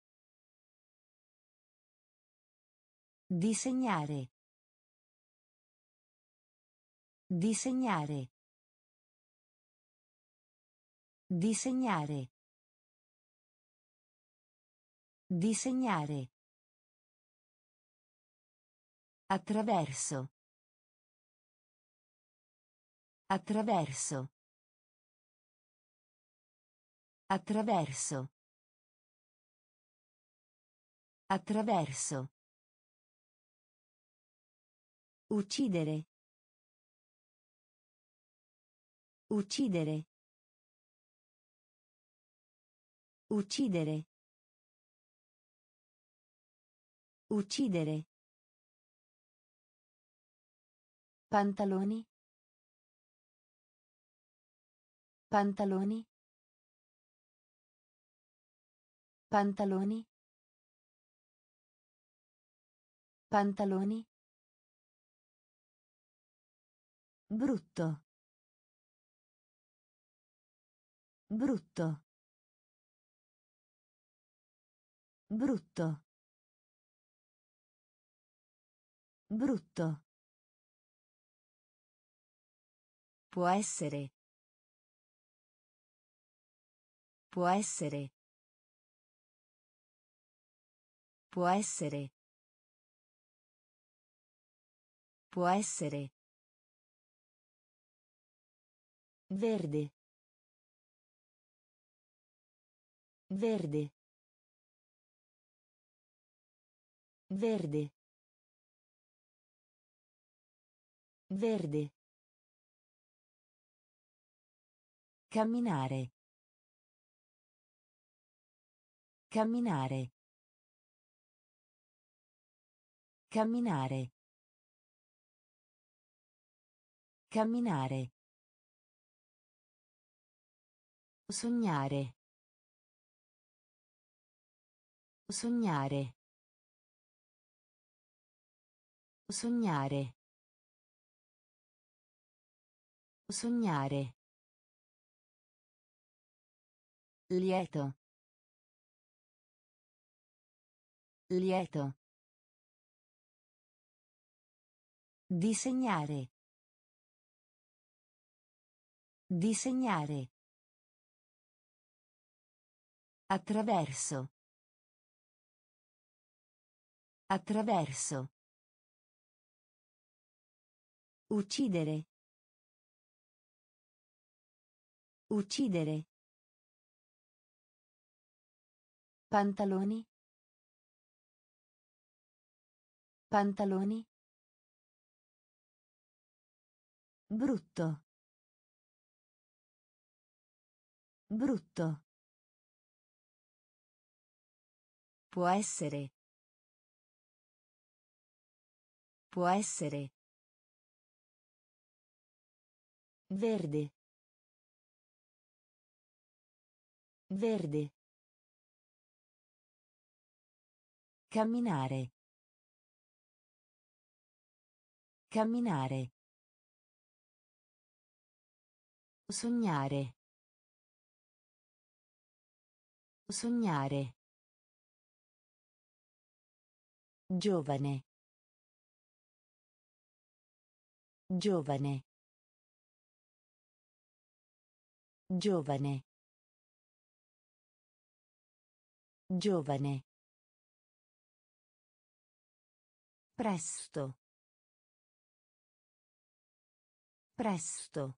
S2: Disegnare. Disegnare. Disegnare. Disegnare. Attraverso. Attraverso. Attraverso. Attraverso. Uccidere. Uccidere. Uccidere. Uccidere. Pantaloni. Pantaloni. Pantaloni. Pantaloni. Brutto. Brutto. Brutto. Brutto. Può essere. Può essere. Può essere. Può essere. Verde. Verde. Verde. Verde. Camminare. Camminare. Camminare. Camminare. Sognare. Sognare. Sognare. Sognare. Lieto. Lieto. Disegnare. Disegnare. Attraverso. Attraverso. Uccidere. Uccidere. Pantaloni. Pantaloni. Brutto. Brutto. Può essere. Può essere. Verde. Verde. Camminare. Camminare. Sognare. Sognare. Giovane. Giovane. Giovane. Giovane. Presto. Presto.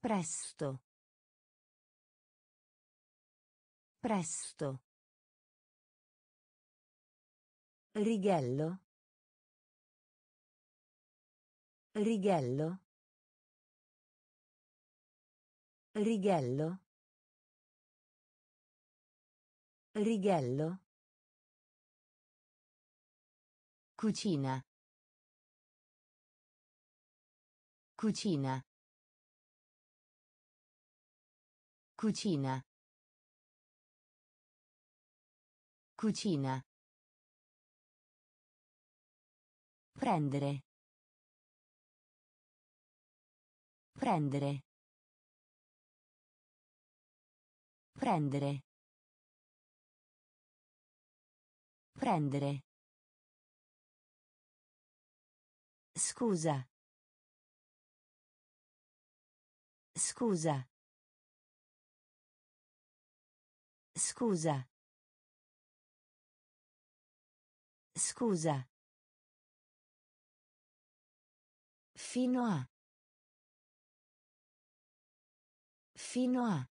S2: Presto. Presto. Righello. Righello. Righello. Righello. Cucina. Cucina. Cucina. Cucina. Prendere. Prendere. Prendere. Prendere. Scusa. Scusa. Scusa. Scusa. Fino a. Fino a.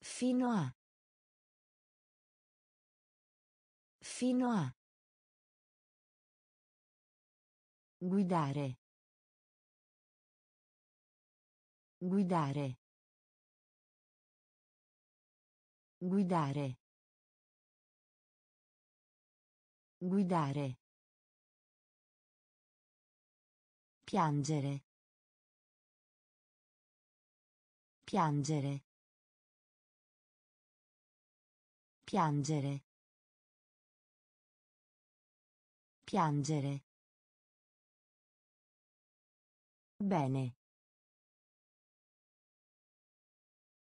S2: Fino a. Fino a. Guidare. Guidare. Guidare. Guidare. Piangere. Piangere. Piangere. Piangere. Bene.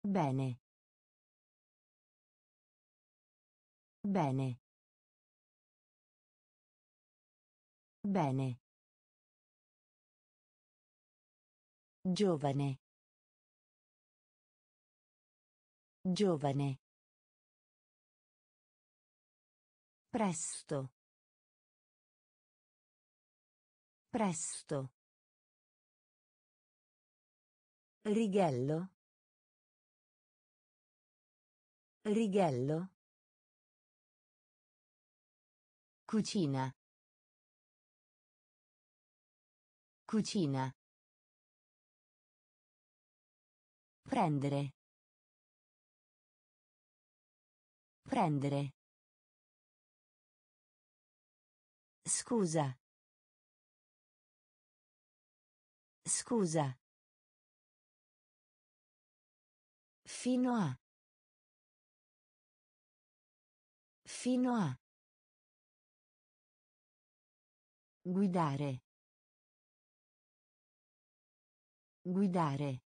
S2: Bene. Bene. Bene. Giovane. Giovane. Presto. Presto. Righello. Righello. Cucina. Cucina. Prendere. Prendere. Scusa. Scusa. Fino a. Fino a. Guidare. Guidare.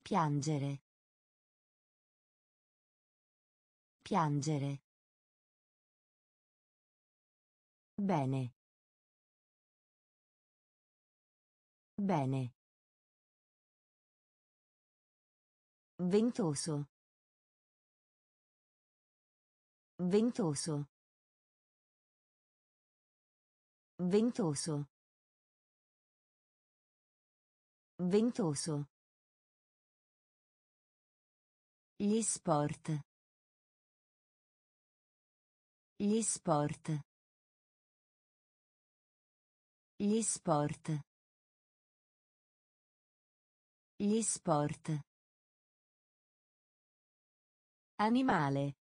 S2: Piangere. Piangere. Bene. Bene. Ventoso. Ventoso. Ventoso. Ventoso. Gli sport. Gli sport. Gli sport. Gli sport. Animale.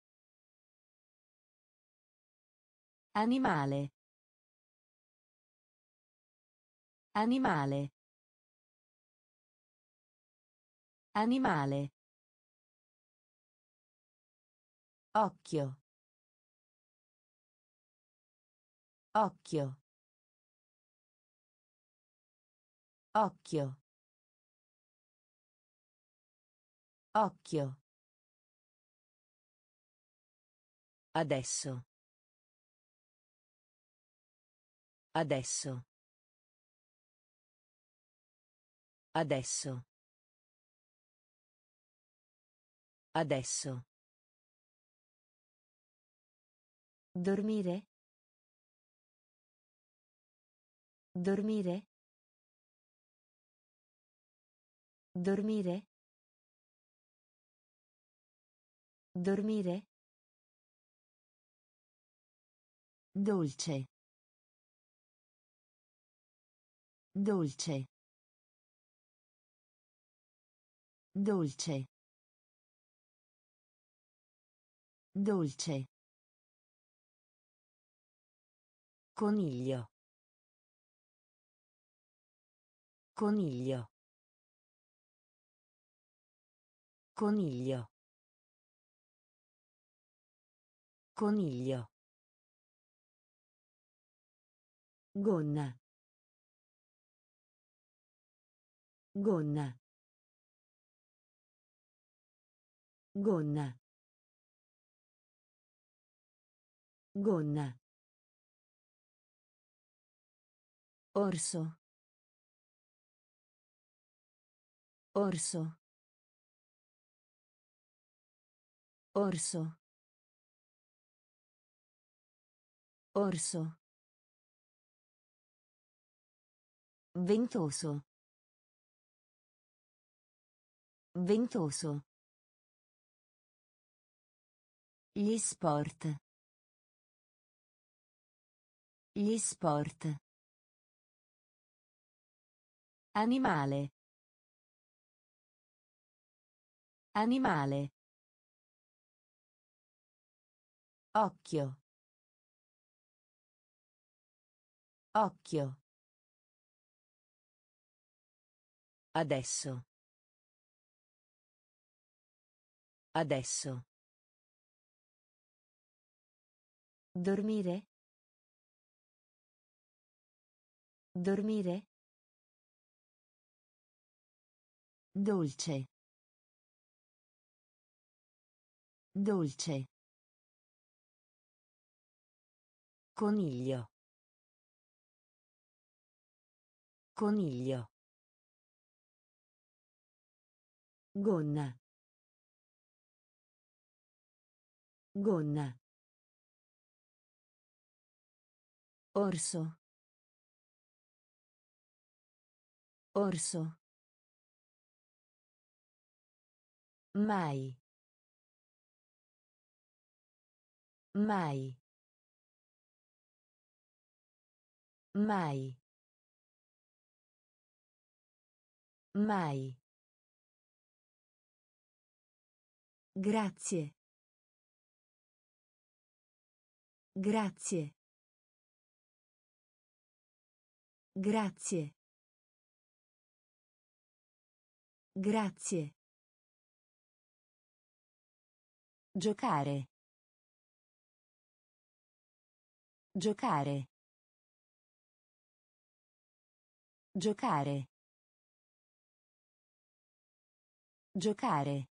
S2: Animale. Animale. Animale. Occhio. Occhio. Occhio. Occhio. Adesso. Adesso. Adesso. Adesso. Dormire? Dormire? Dormire? Dormire? Dolce. Dolce. Dolce. Dolce. Coniglio. Coniglio. Coniglio. Coniglio. Gonna. Gonna. Gonna. Gonna. Orso. Orso. Orso. Orso. Ventoso. Ventoso. Gli sport. Gli sport. Animale. Animale. Occhio. Occhio. Adesso. Adesso. Dormire? Dormire? Dolce. Dolce. Coniglio. Coniglio. Gonna. Gonna. Orso. Orso. Mai. Mai. Mai. Mai. Grazie. Grazie. Grazie. Grazie. Giocare. Giocare. Giocare. Giocare.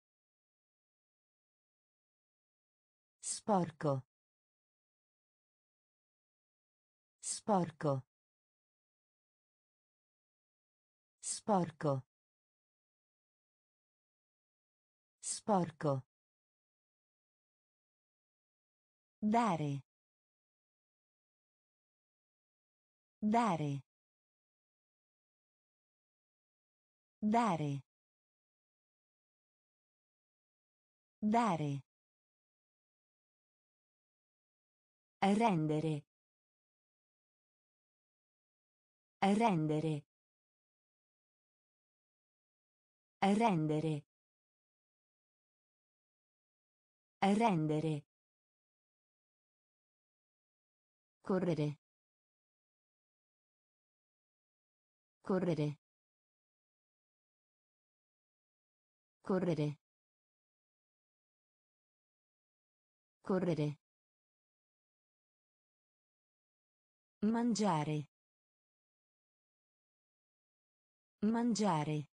S2: Sporco. Sporco. Sporco. Sporco. Dare. Dare. Dare. Dare. Rendere. Rendere. Rendere. Rendere. Correre. Correre. Correre. Correre. Mangiare. Mangiare.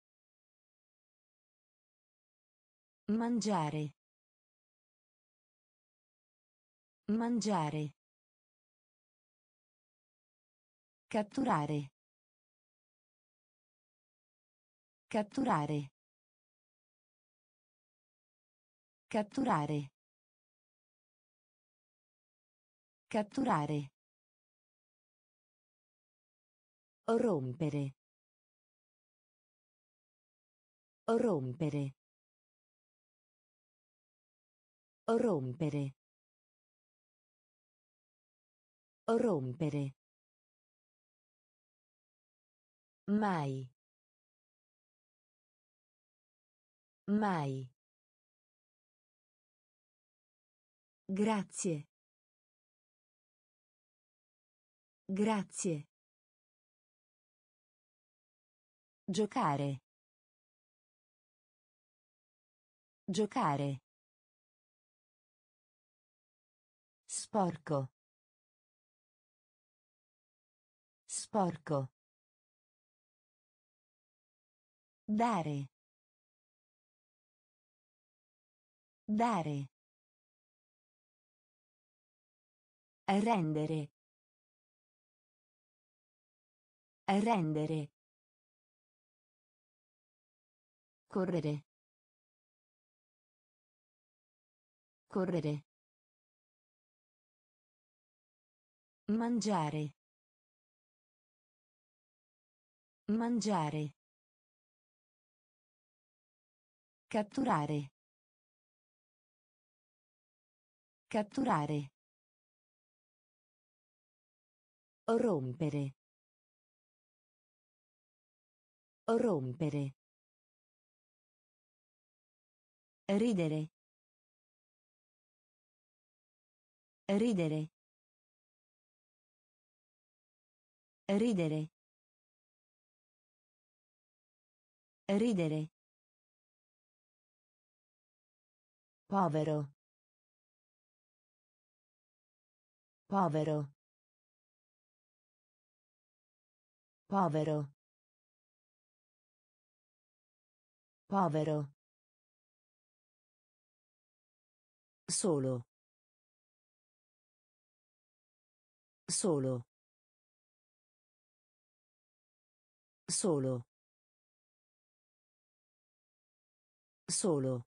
S2: Mangiare. Mangiare. Catturare. Catturare. Catturare. Catturare. Rompere. Rompere. Rompere. Rompere. Mai. Mai. Grazie. Grazie. Giocare. Giocare. Sporco. Sporco. Dare. Dare. Rendere. Rendere. Correre. Correre. Mangiare. Mangiare. Catturare. Catturare. Rompere. Rompere. Ridere. Ridere. Ridere. Ridere. Povero. Povero. Povero. Povero. Solo. Solo. Solo. Solo.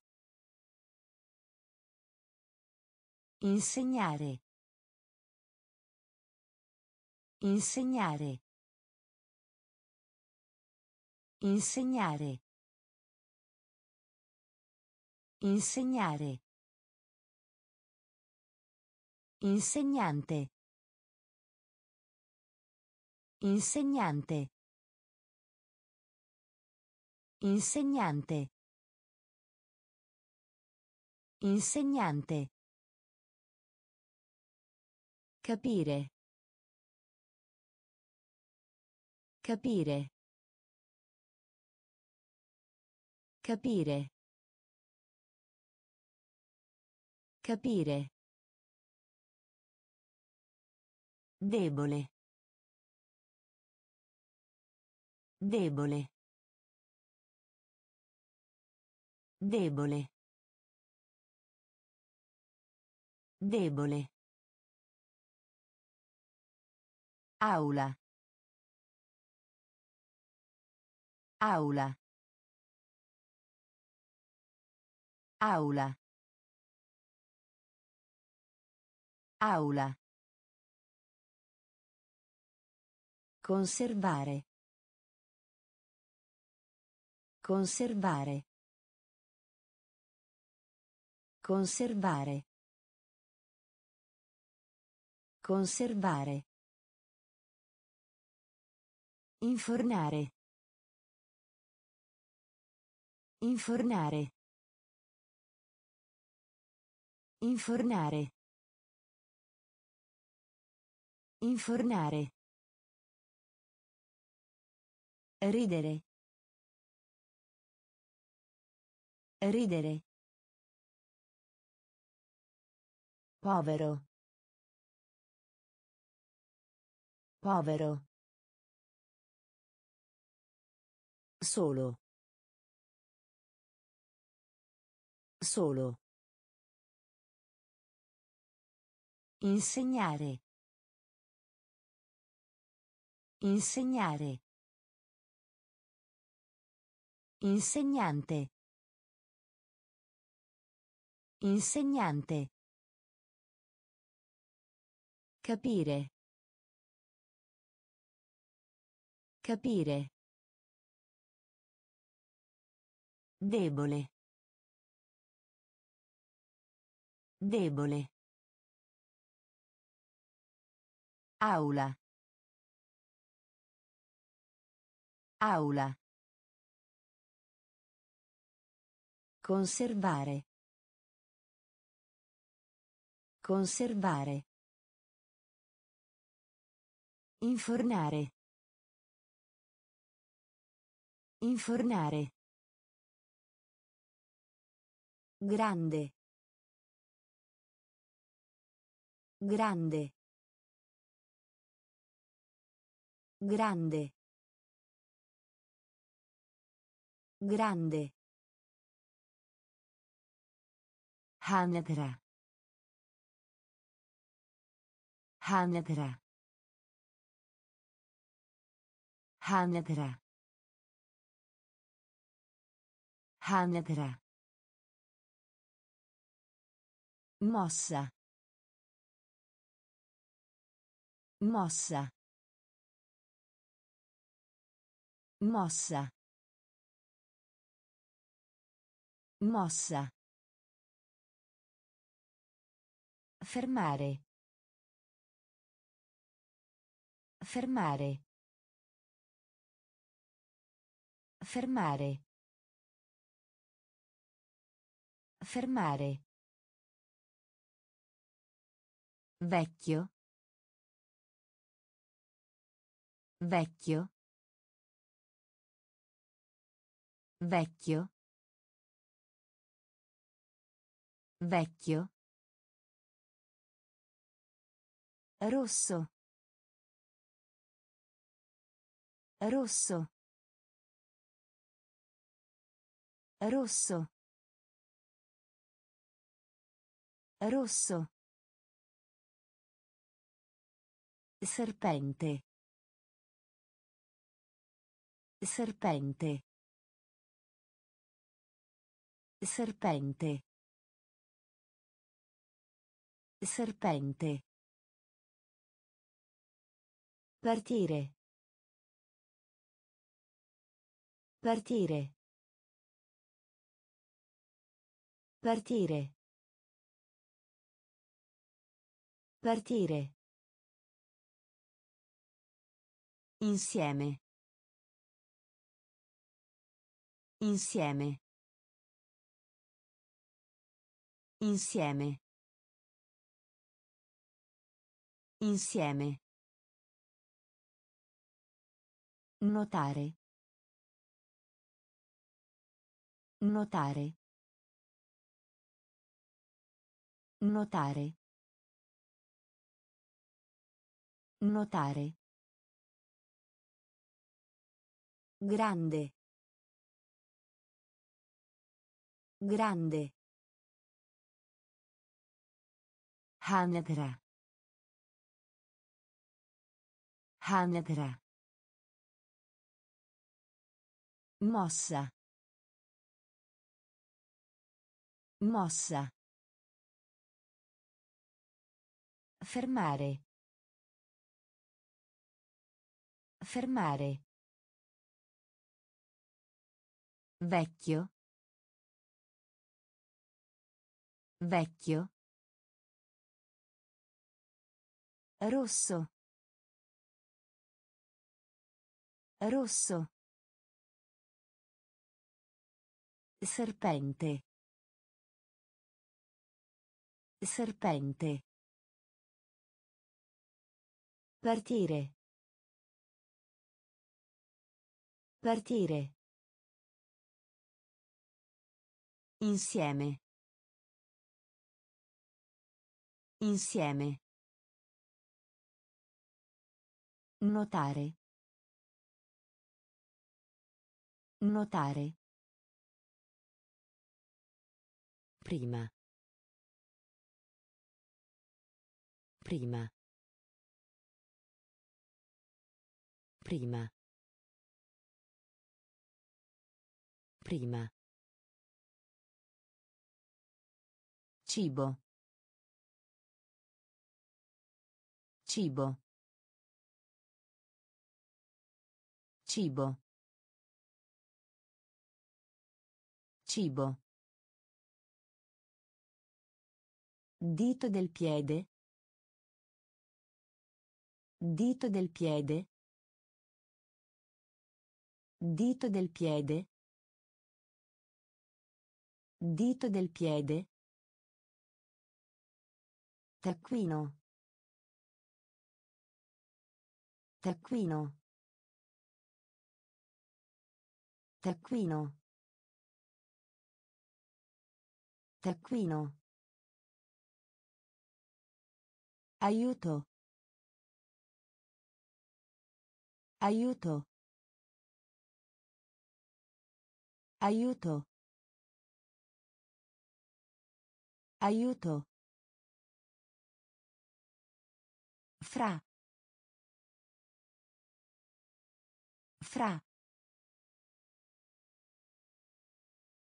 S2: Insegnare. Insegnare. Insegnare. Insegnare. Insegnante. Insegnante. Insegnante. Insegnante. Capire. Capire. Capire. Capire. Debole. Debole. Debole. Debole. Aula. Aula. Aula. Aula. Conservare. Conservare. Conservare. Conservare. Infornare. Infornare. Infornare. Infornare. Ridere. Ridere. Povero. Povero. Solo. Solo. Insegnare. Insegnare. Insegnante. Insegnante. Capire. Capire. Debole. Debole. Aula. Aula. Conservare. Conservare. Infornare. Infornare. Grande. Grande. Grande. Grande. Hanedra. Hanedra. Hanedra. Hanedra. Mossa. Mossa. Mossa. Mossa. Fermare. Fermare. Fermare. Fermare. Vecchio. Vecchio. Vecchio. Vecchio. Rosso. Rosso. Rosso. Rosso. Serpente. Serpente. Serpente. Serpente. Partire. Partire. Partire. Partire. Insieme. Insieme. Insieme. Insieme. Notare. Notare. Notare. Notare. Grande. Grande. Hanedra. Hanedra. Mossa. Mossa. Fermare. Fermare. Vecchio. Vecchio. Rosso. Rosso. Serpente. Serpente. Partire. Partire. Insieme. Insieme. Notare. Notare. Prima. Prima. Prima. Prima. Cibo. Cibo. Cibo. Cibo. Dito del piede. Dito del piede. Dito del piede. Dito del piede. Taccuino. Taccuino. Taccuino. Taccuino. Aiuto. Aiuto. Aiuto. Aiuto. Fra. Fra.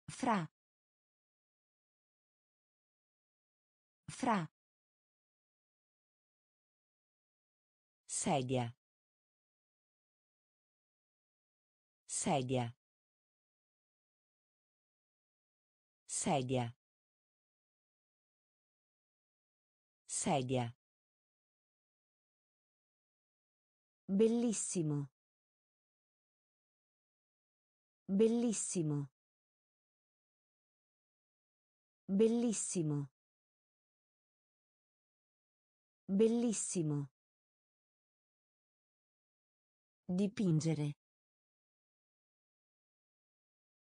S2: Fra. Fra. Sedia. Sedia. Sedia. Sedia. Bellissimo. Bellissimo. Bellissimo. Bellissimo. Dipingere.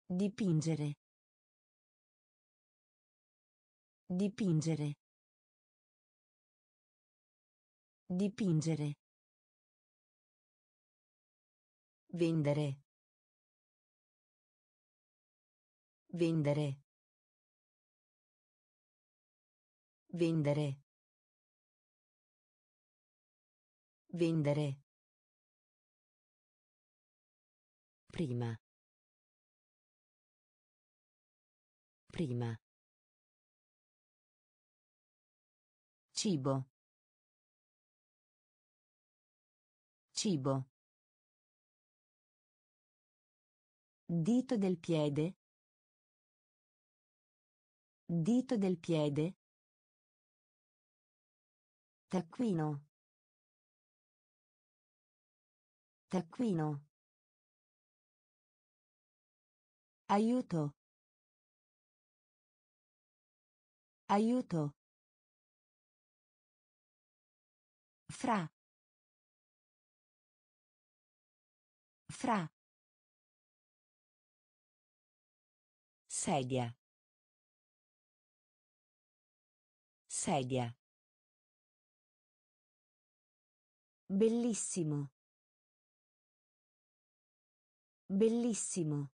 S2: Dipingere. Dipingere. Dipingere. Vendere. Vendere. Vendere. Vendere. Prima. Prima. Cibo. Cibo. Dito del piede. Dito del piede. Taccuino. Taccuino. Aiuto. Aiuto. Fra. Fra. Sedia. Sedia. Bellissimo. Bellissimo.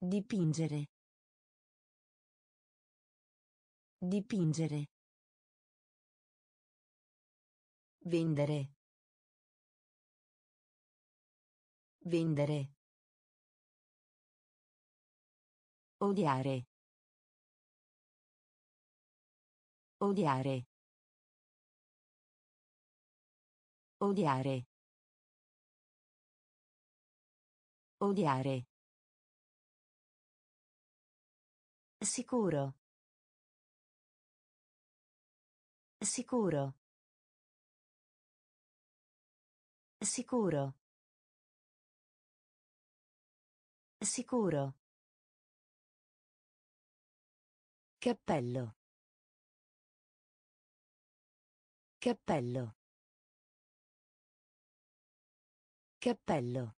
S2: Dipingere. Dipingere. Vendere. Vendere. Odiare. Odiare. Odiare. Odiare. Sicuro. Sicuro. Sicuro. Sicuro. Cappello. Cappello. Cappello.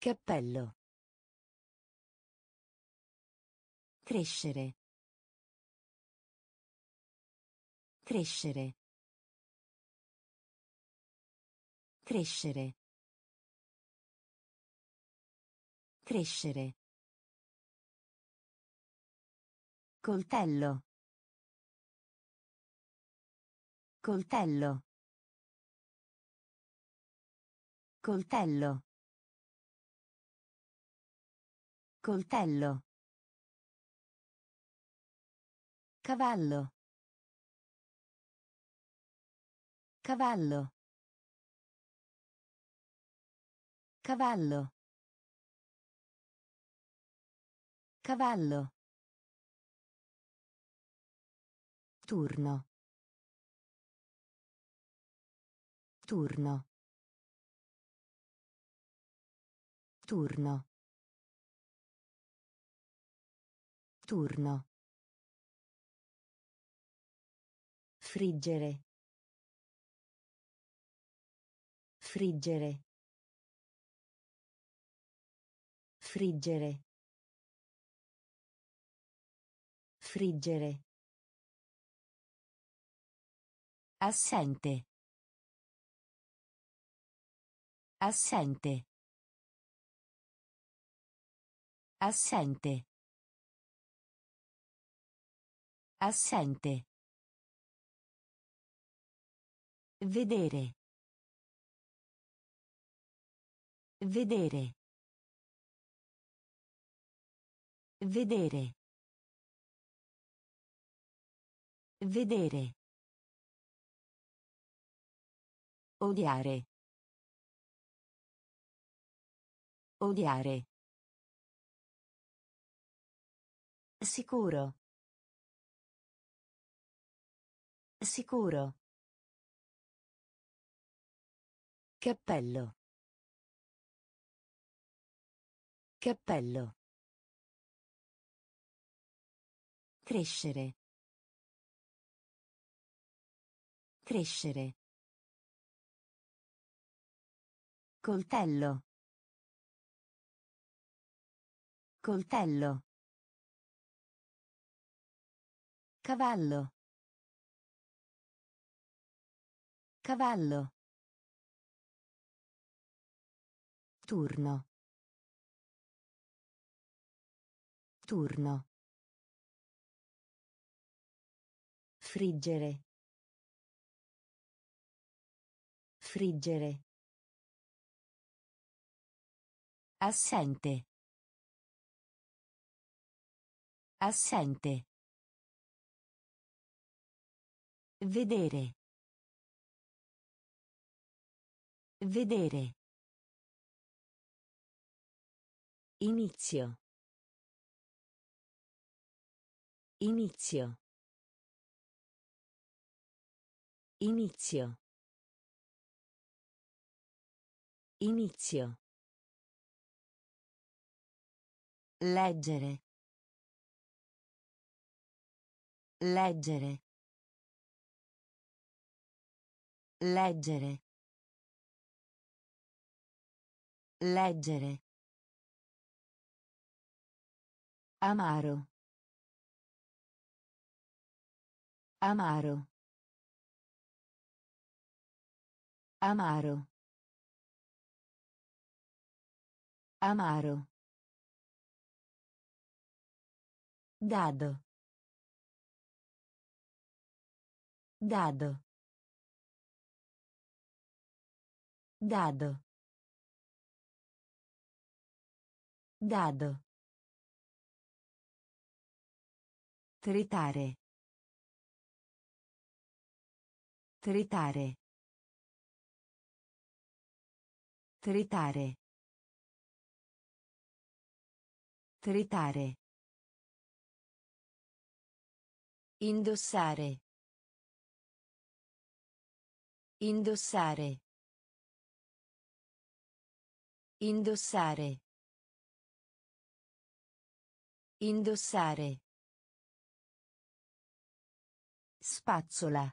S2: Cappello. Crescere. Crescere. Crescere. Crescere. Coltello. Coltello. Coltello. Coltello. Cavallo. Cavallo. Cavallo. Cavallo. Turno. Turno. Turno. Turno. Friggere. Friggere. Friggere. Friggere. Assente. Assente. Assente. Assente. Vedere. Vedere. Vedere. Vedere. Odiare. Odiare. Sicuro. Sicuro. Cappello. Cappello. Crescere. Crescere. Coltello. Coltello. Cavallo. Cavallo. Turno. Turno. Friggere. Friggere. Assente. Assente. Vedere. Vedere. Inizio. Inizio. Inizio. Inizio. Leggere. Leggere. Leggere. Leggere. Amaro. Amaro. Amaro. Amaro. Dado. Dado. Dado. Dado. Tritare. Tritare. Tritare. Tritare. Indossare. Indossare. Indossare. Indossare. Spazzola.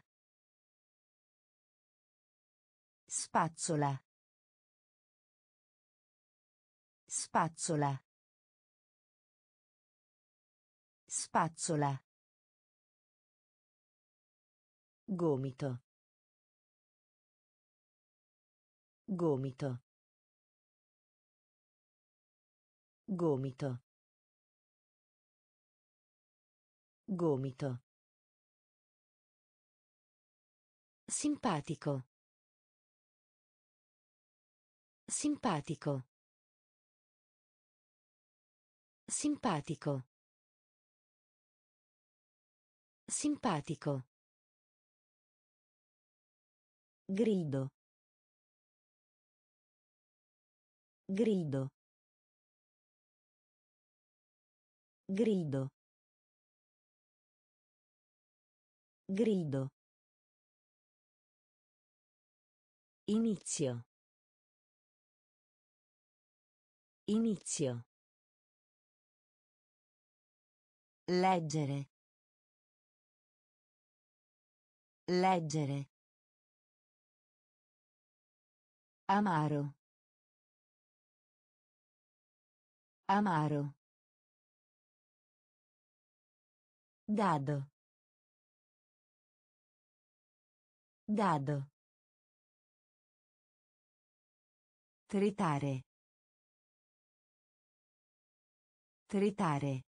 S2: Spazzola. Spazzola. Spazzola. Gomito. Gomito. Gomito. Gomito. Simpatico. Simpatico. Simpatico. Simpatico. Grido. Grido. Grido. Grido. Inizio. Inizio. Leggere. Leggere. Amaro. Amaro. Dado. Dado. Tritare. Tritare.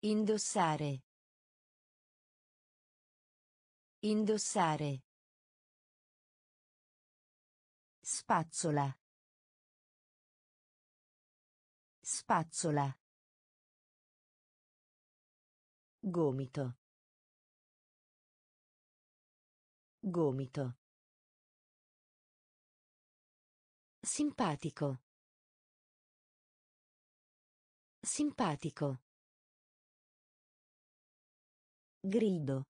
S2: Indossare. Indossare. Spazzola. Spazzola. Gomito. Gomito. Simpatico. Simpatico. Grido.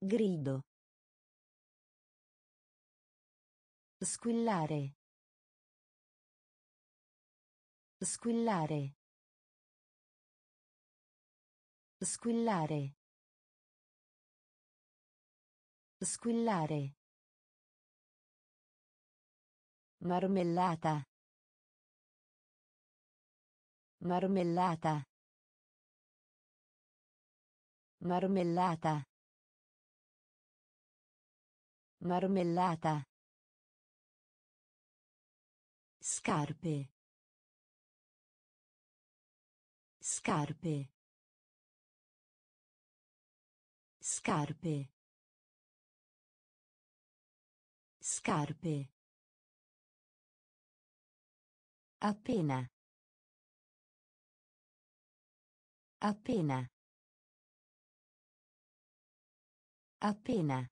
S2: Grido. Squillare. Squillare. Squillare. Squillare. Marmellata. Marmellata. Marmellata. Marmellata. Scarpe. Scarpe. Scarpe. Scarpe. Appena. Appena. Appena.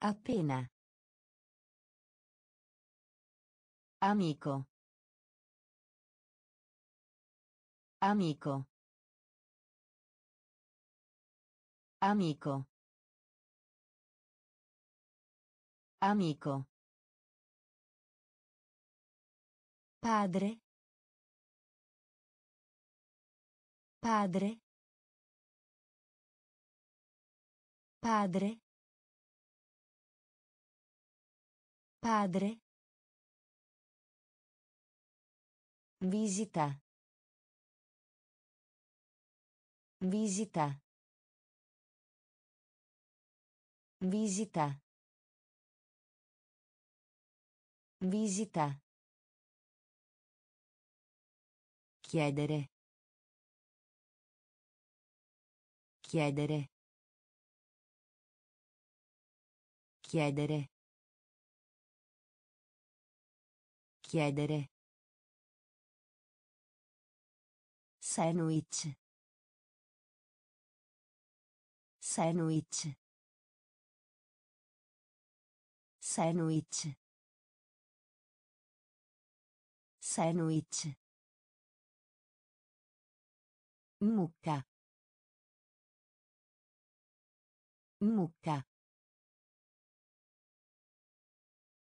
S2: Appena. Amico. Amico. Amico. Amico. Padre. Padre. Padre. Padre. Visita. Visita. Visita. Visita. Chiedere. Chiedere. Chiedere. Chiedere. Sandwich. Sandwich. Sandwich. Sandwich. Mucca. Mucca.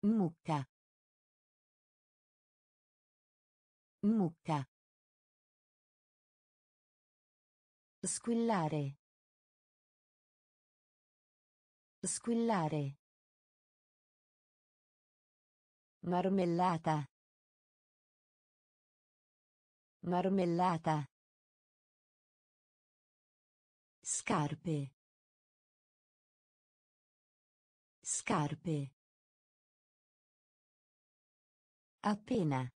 S2: Mucca. Mucca. Squillare. Squillare. Marmellata. Marmellata. Scarpe. Scarpe. Appena.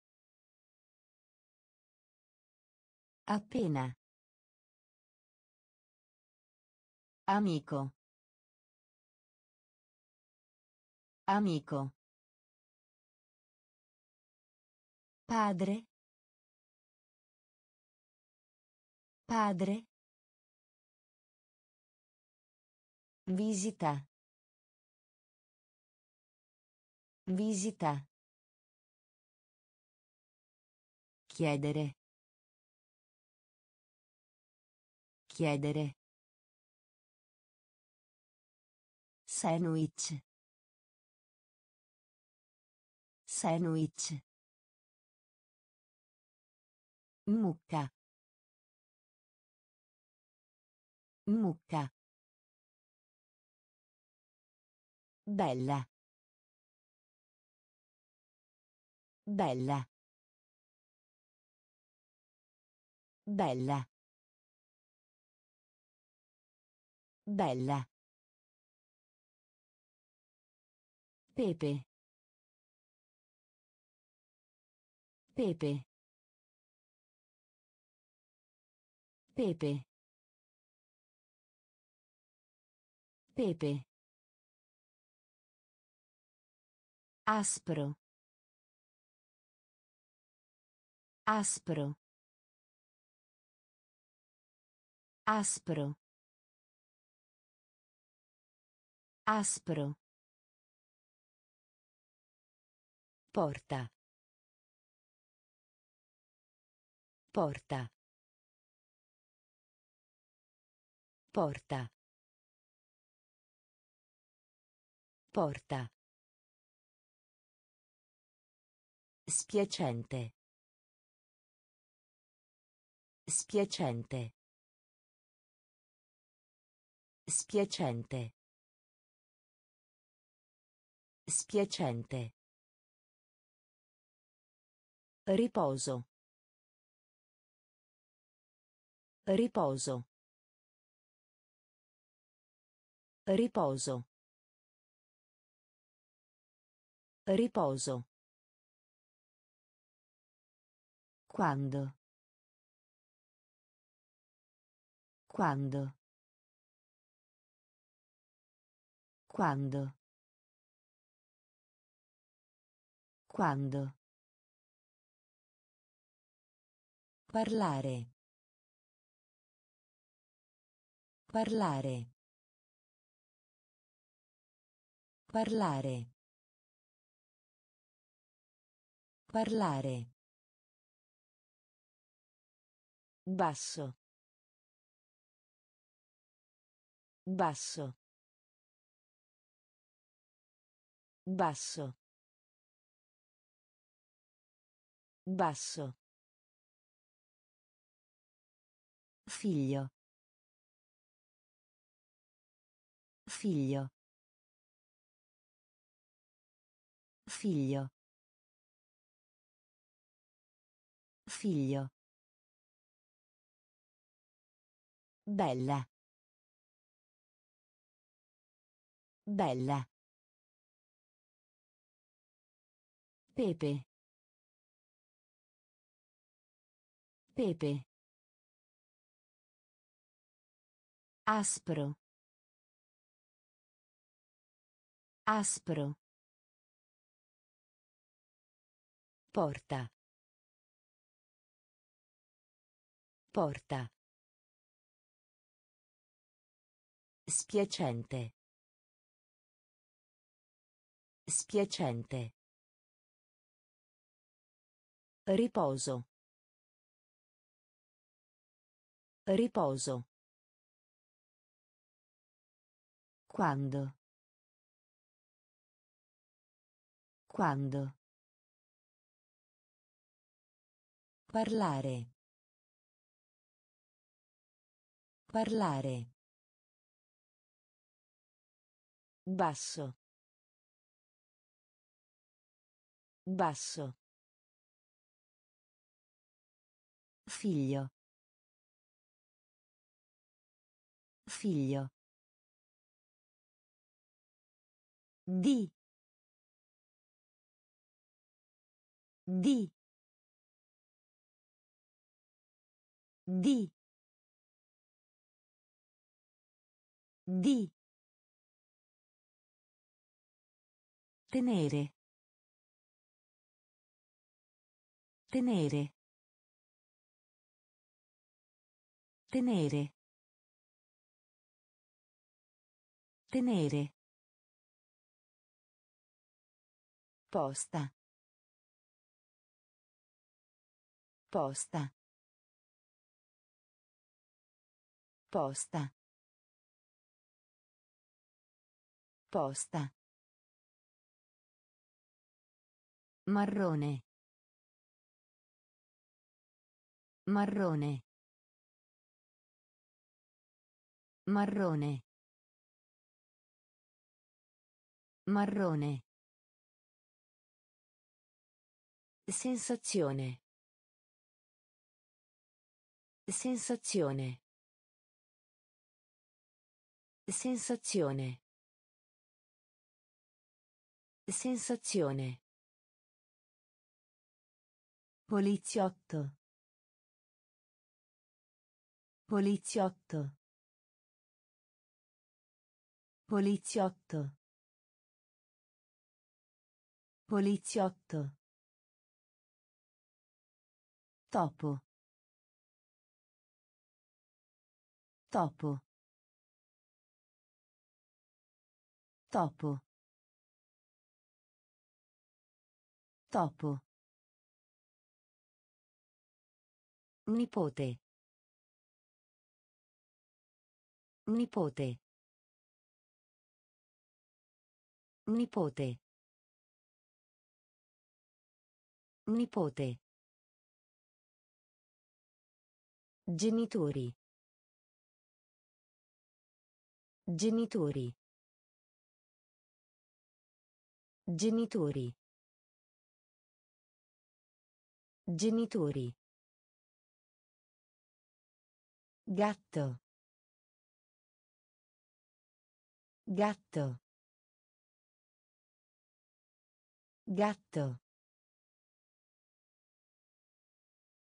S2: Appena. Amico. Amico. Padre. Padre. Visita. Visita. Chiedere. Chiedere. Sandwich. Sandwich. Mucca. Mucca. Bella. Bella. Bella. Bella. Pepe. Pepe. Pepe. Pepe. Aspro. Aspro. Aspro. Aspro. Porta. Porta. Porta. Porta. Spiacente. Spiacente. Spiacente. Spiacente. Riposo. Riposo. Riposo. Riposo. Quando. Quando. Quando. Quando. Parlare. Parlare. Parlare. Parlare. Basso. Basso. Basso. Basso. Figlio. Figlio. Figlio. Figlio. Bella. Bella. Pepe. Pepe. Aspro. Aspro.
S1: Porta. Porta. Spiacente. Spiacente. Riposo. Riposo.
S2: Quando. Quando.
S1: Parlare. Parlare. Basso. Basso.
S2: Figlio. Figlio.
S1: Di. Di. Di. Di.
S2: Tenere. Tenere. Tenere. Tenere.
S1: Posta. Posta. Posta. Posta.
S2: Marrone. Marrone. Marrone. Marrone.
S1: Sensazione. Sensazione. Sensazione. Sensazione.
S2: Poliziotto. Poliziotto. Poliziotto. Poliziotto. Topo. Topo. Topo. Topo.
S1: Nipote. Nipote. Nipote. Nipote. Genitori. Genitori. Genitori. Genitori. Gatto. Gatto. Gatto.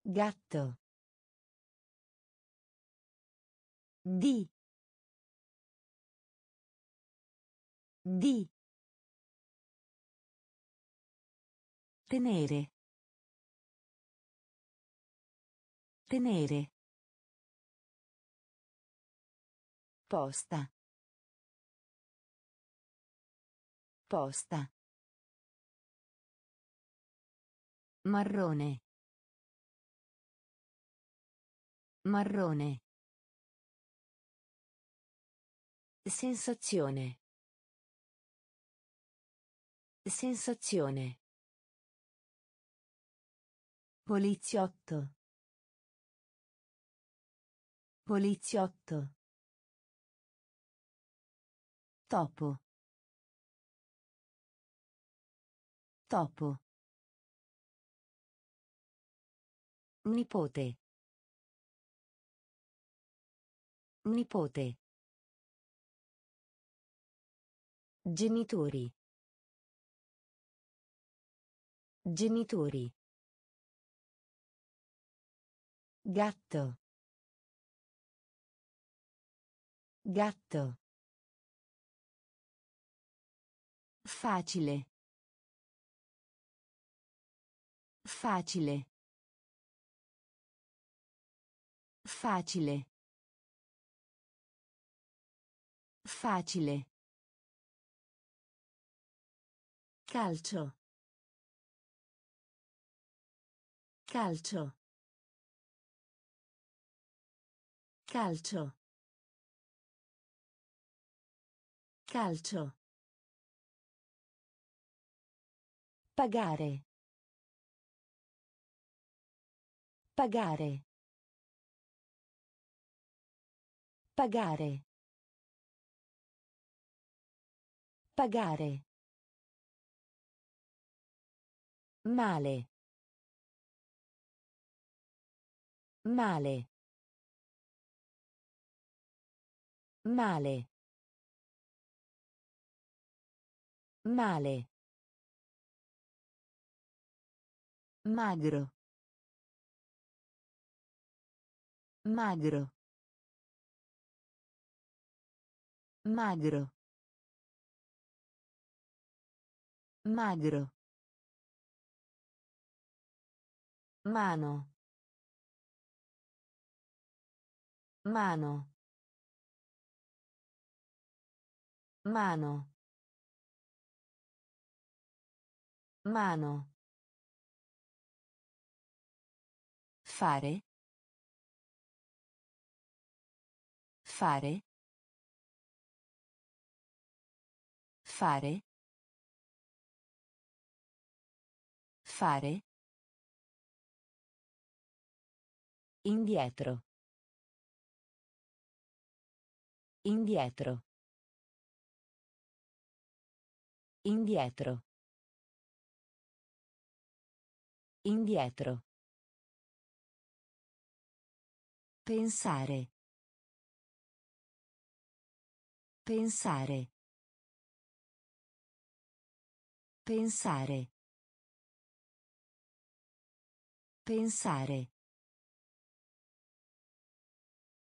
S1: Gatto. Di. Di.
S2: Tenere. Tenere.
S1: Posta. Posta.
S2: Marrone. Marrone.
S1: Sensazione. Sensazione.
S2: Poliziotto. Poliziotto. Topo. Topo.
S1: Nipote. Nipote. Genitori. Genitori. Gatto. Gatto. Facile. Facile. Facile. Facile. Calcio. Calcio. Calcio. Calcio. Pagare. Pagare. Pagare. Pagare. Male. Male. Male. Male. Magro. Magro. Magro. Magro. Mano. Mano. Mano. Mano. Fare. Fare. Fare. Fare. Indietro. Indietro. Indietro. Indietro. Pensare. Pensare. Pensare. Pensare.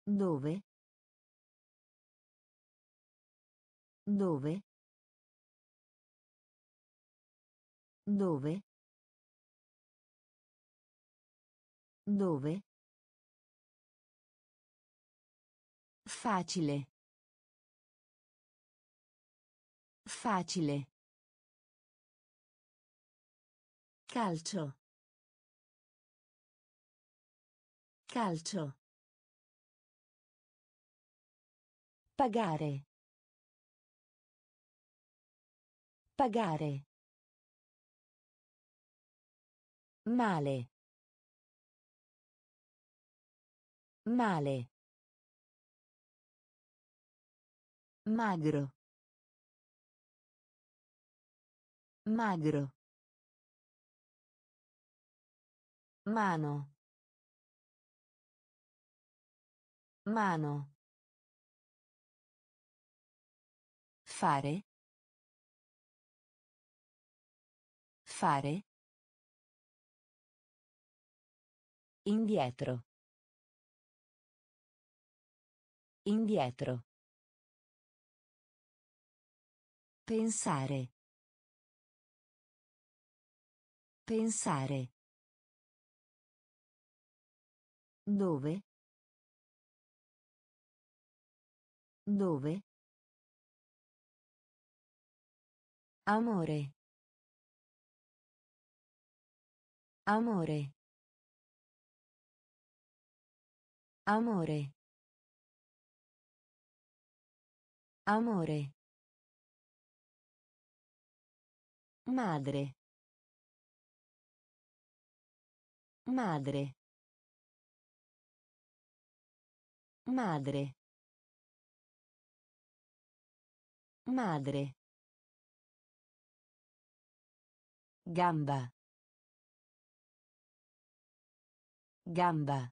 S1: Dove? Dove? Dove? Dove? Facile. Facile. Calcio. Calcio. Pagare. Pagare. Male. Male. Magro. Magro. Mano. Mano. Fare. Fare. Indietro. Indietro. Pensare. Pensare. Dove? Dove? Amore. Amore. Amore. Amore. Madre. Madre. Madre. Madre. Gamba. Gamba.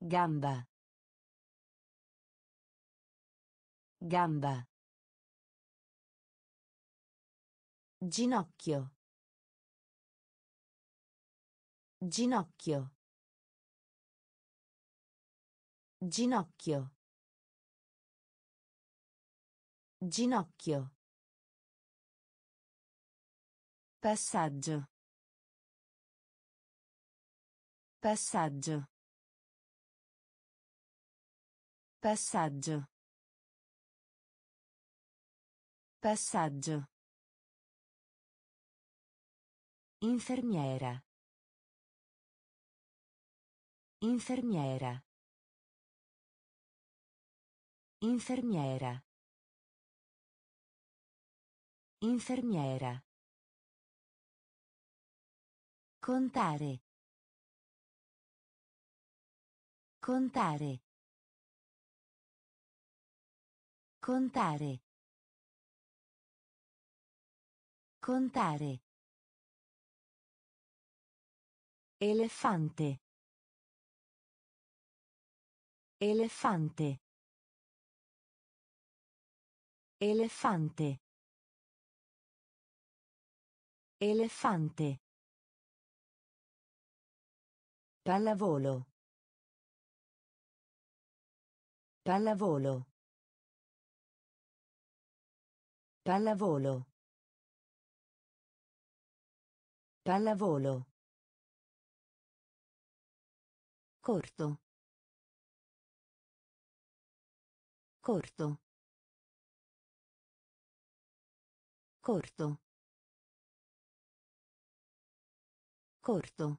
S1: Gamba. Gamba. Ginocchio. Ginocchio. Ginocchio. Ginocchio.
S2: Passaggio. Passaggio. Passaggio. Passaggio.
S1: Infermiera. Infermiera. Infermiera. Infermiera. Contare. Contare. Contare. Contare. Elefante. Elefante. Elefante. Elefante. Pallavolo. Pallavolo. Pallavolo. Pallavolo. Corto. Corto. Corto. Corto.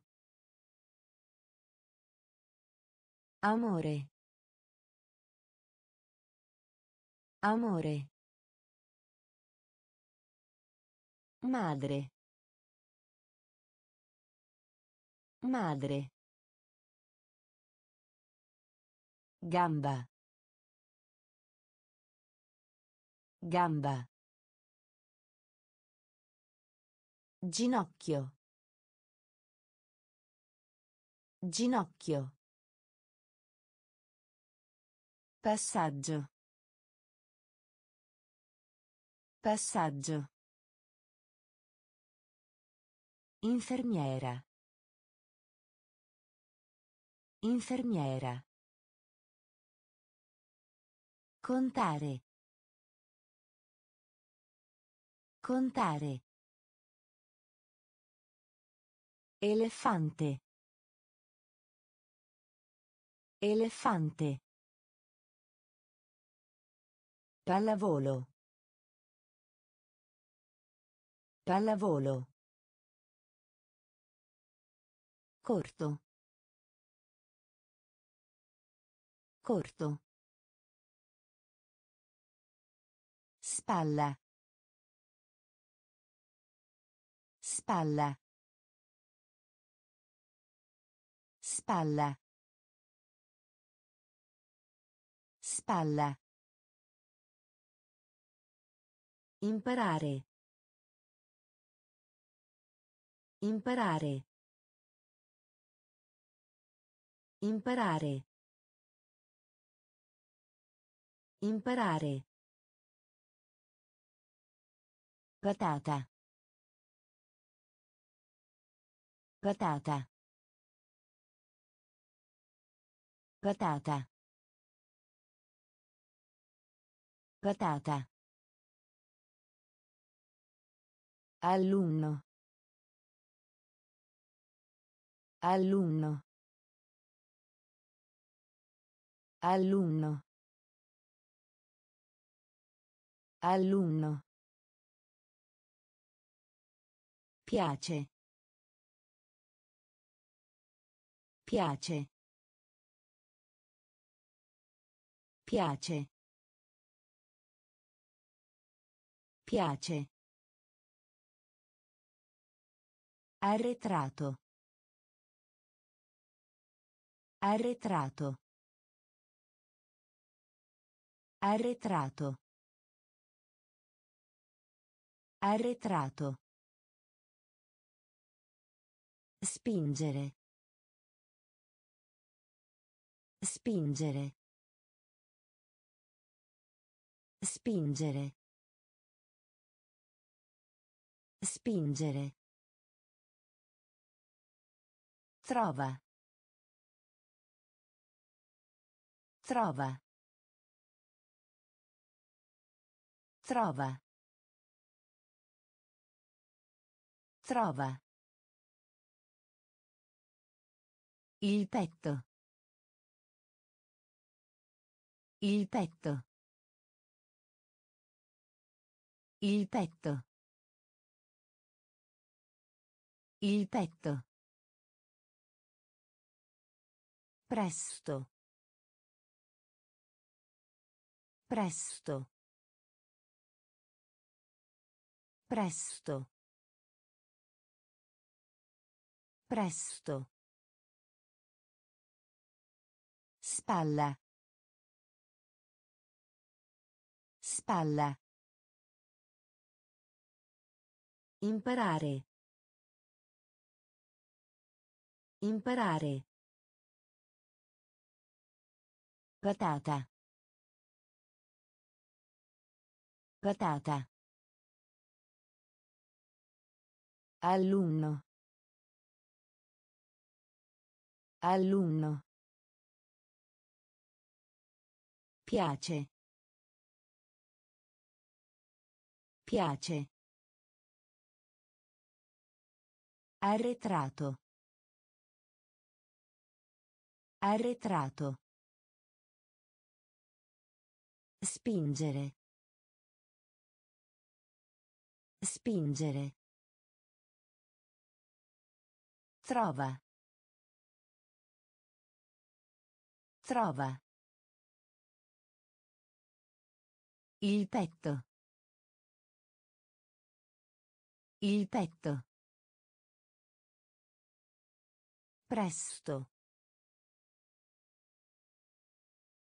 S1: Amore. Amore. Madre. Madre. Gamba. Gamba. Ginocchio. Ginocchio.
S2: Passaggio. Passaggio.
S1: Infermiera. Infermiera. Contare. Contare. Elefante. Elefante. Pallavolo. Pallavolo. Corto. Corto. Spalla. Spalla. Spalla. Spalla. Imparare. Imparare. Imparare. Imparare. Patata. Patata. Patata. Patata. Alunno. Alunno. Alunno. Alunno. Piace. Piace. Piace. Piace. Arretrato. Arretrato. Arretrato. Arretrato. Spingere. Spingere. Spingere. Spingere. Trova. Trova. Trova. Trova. Il petto. Il petto. Il petto. Il petto. Presto. Presto. Presto. Presto. Spalla. Spalla. Imparare. Imparare. Patata. Patata. Alunno. Alunno. Piace. Piace. Arretrato. Arretrato. Spingere. Spingere. Trova. Trova. Il petto. Il petto. Presto.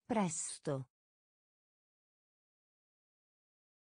S1: Presto.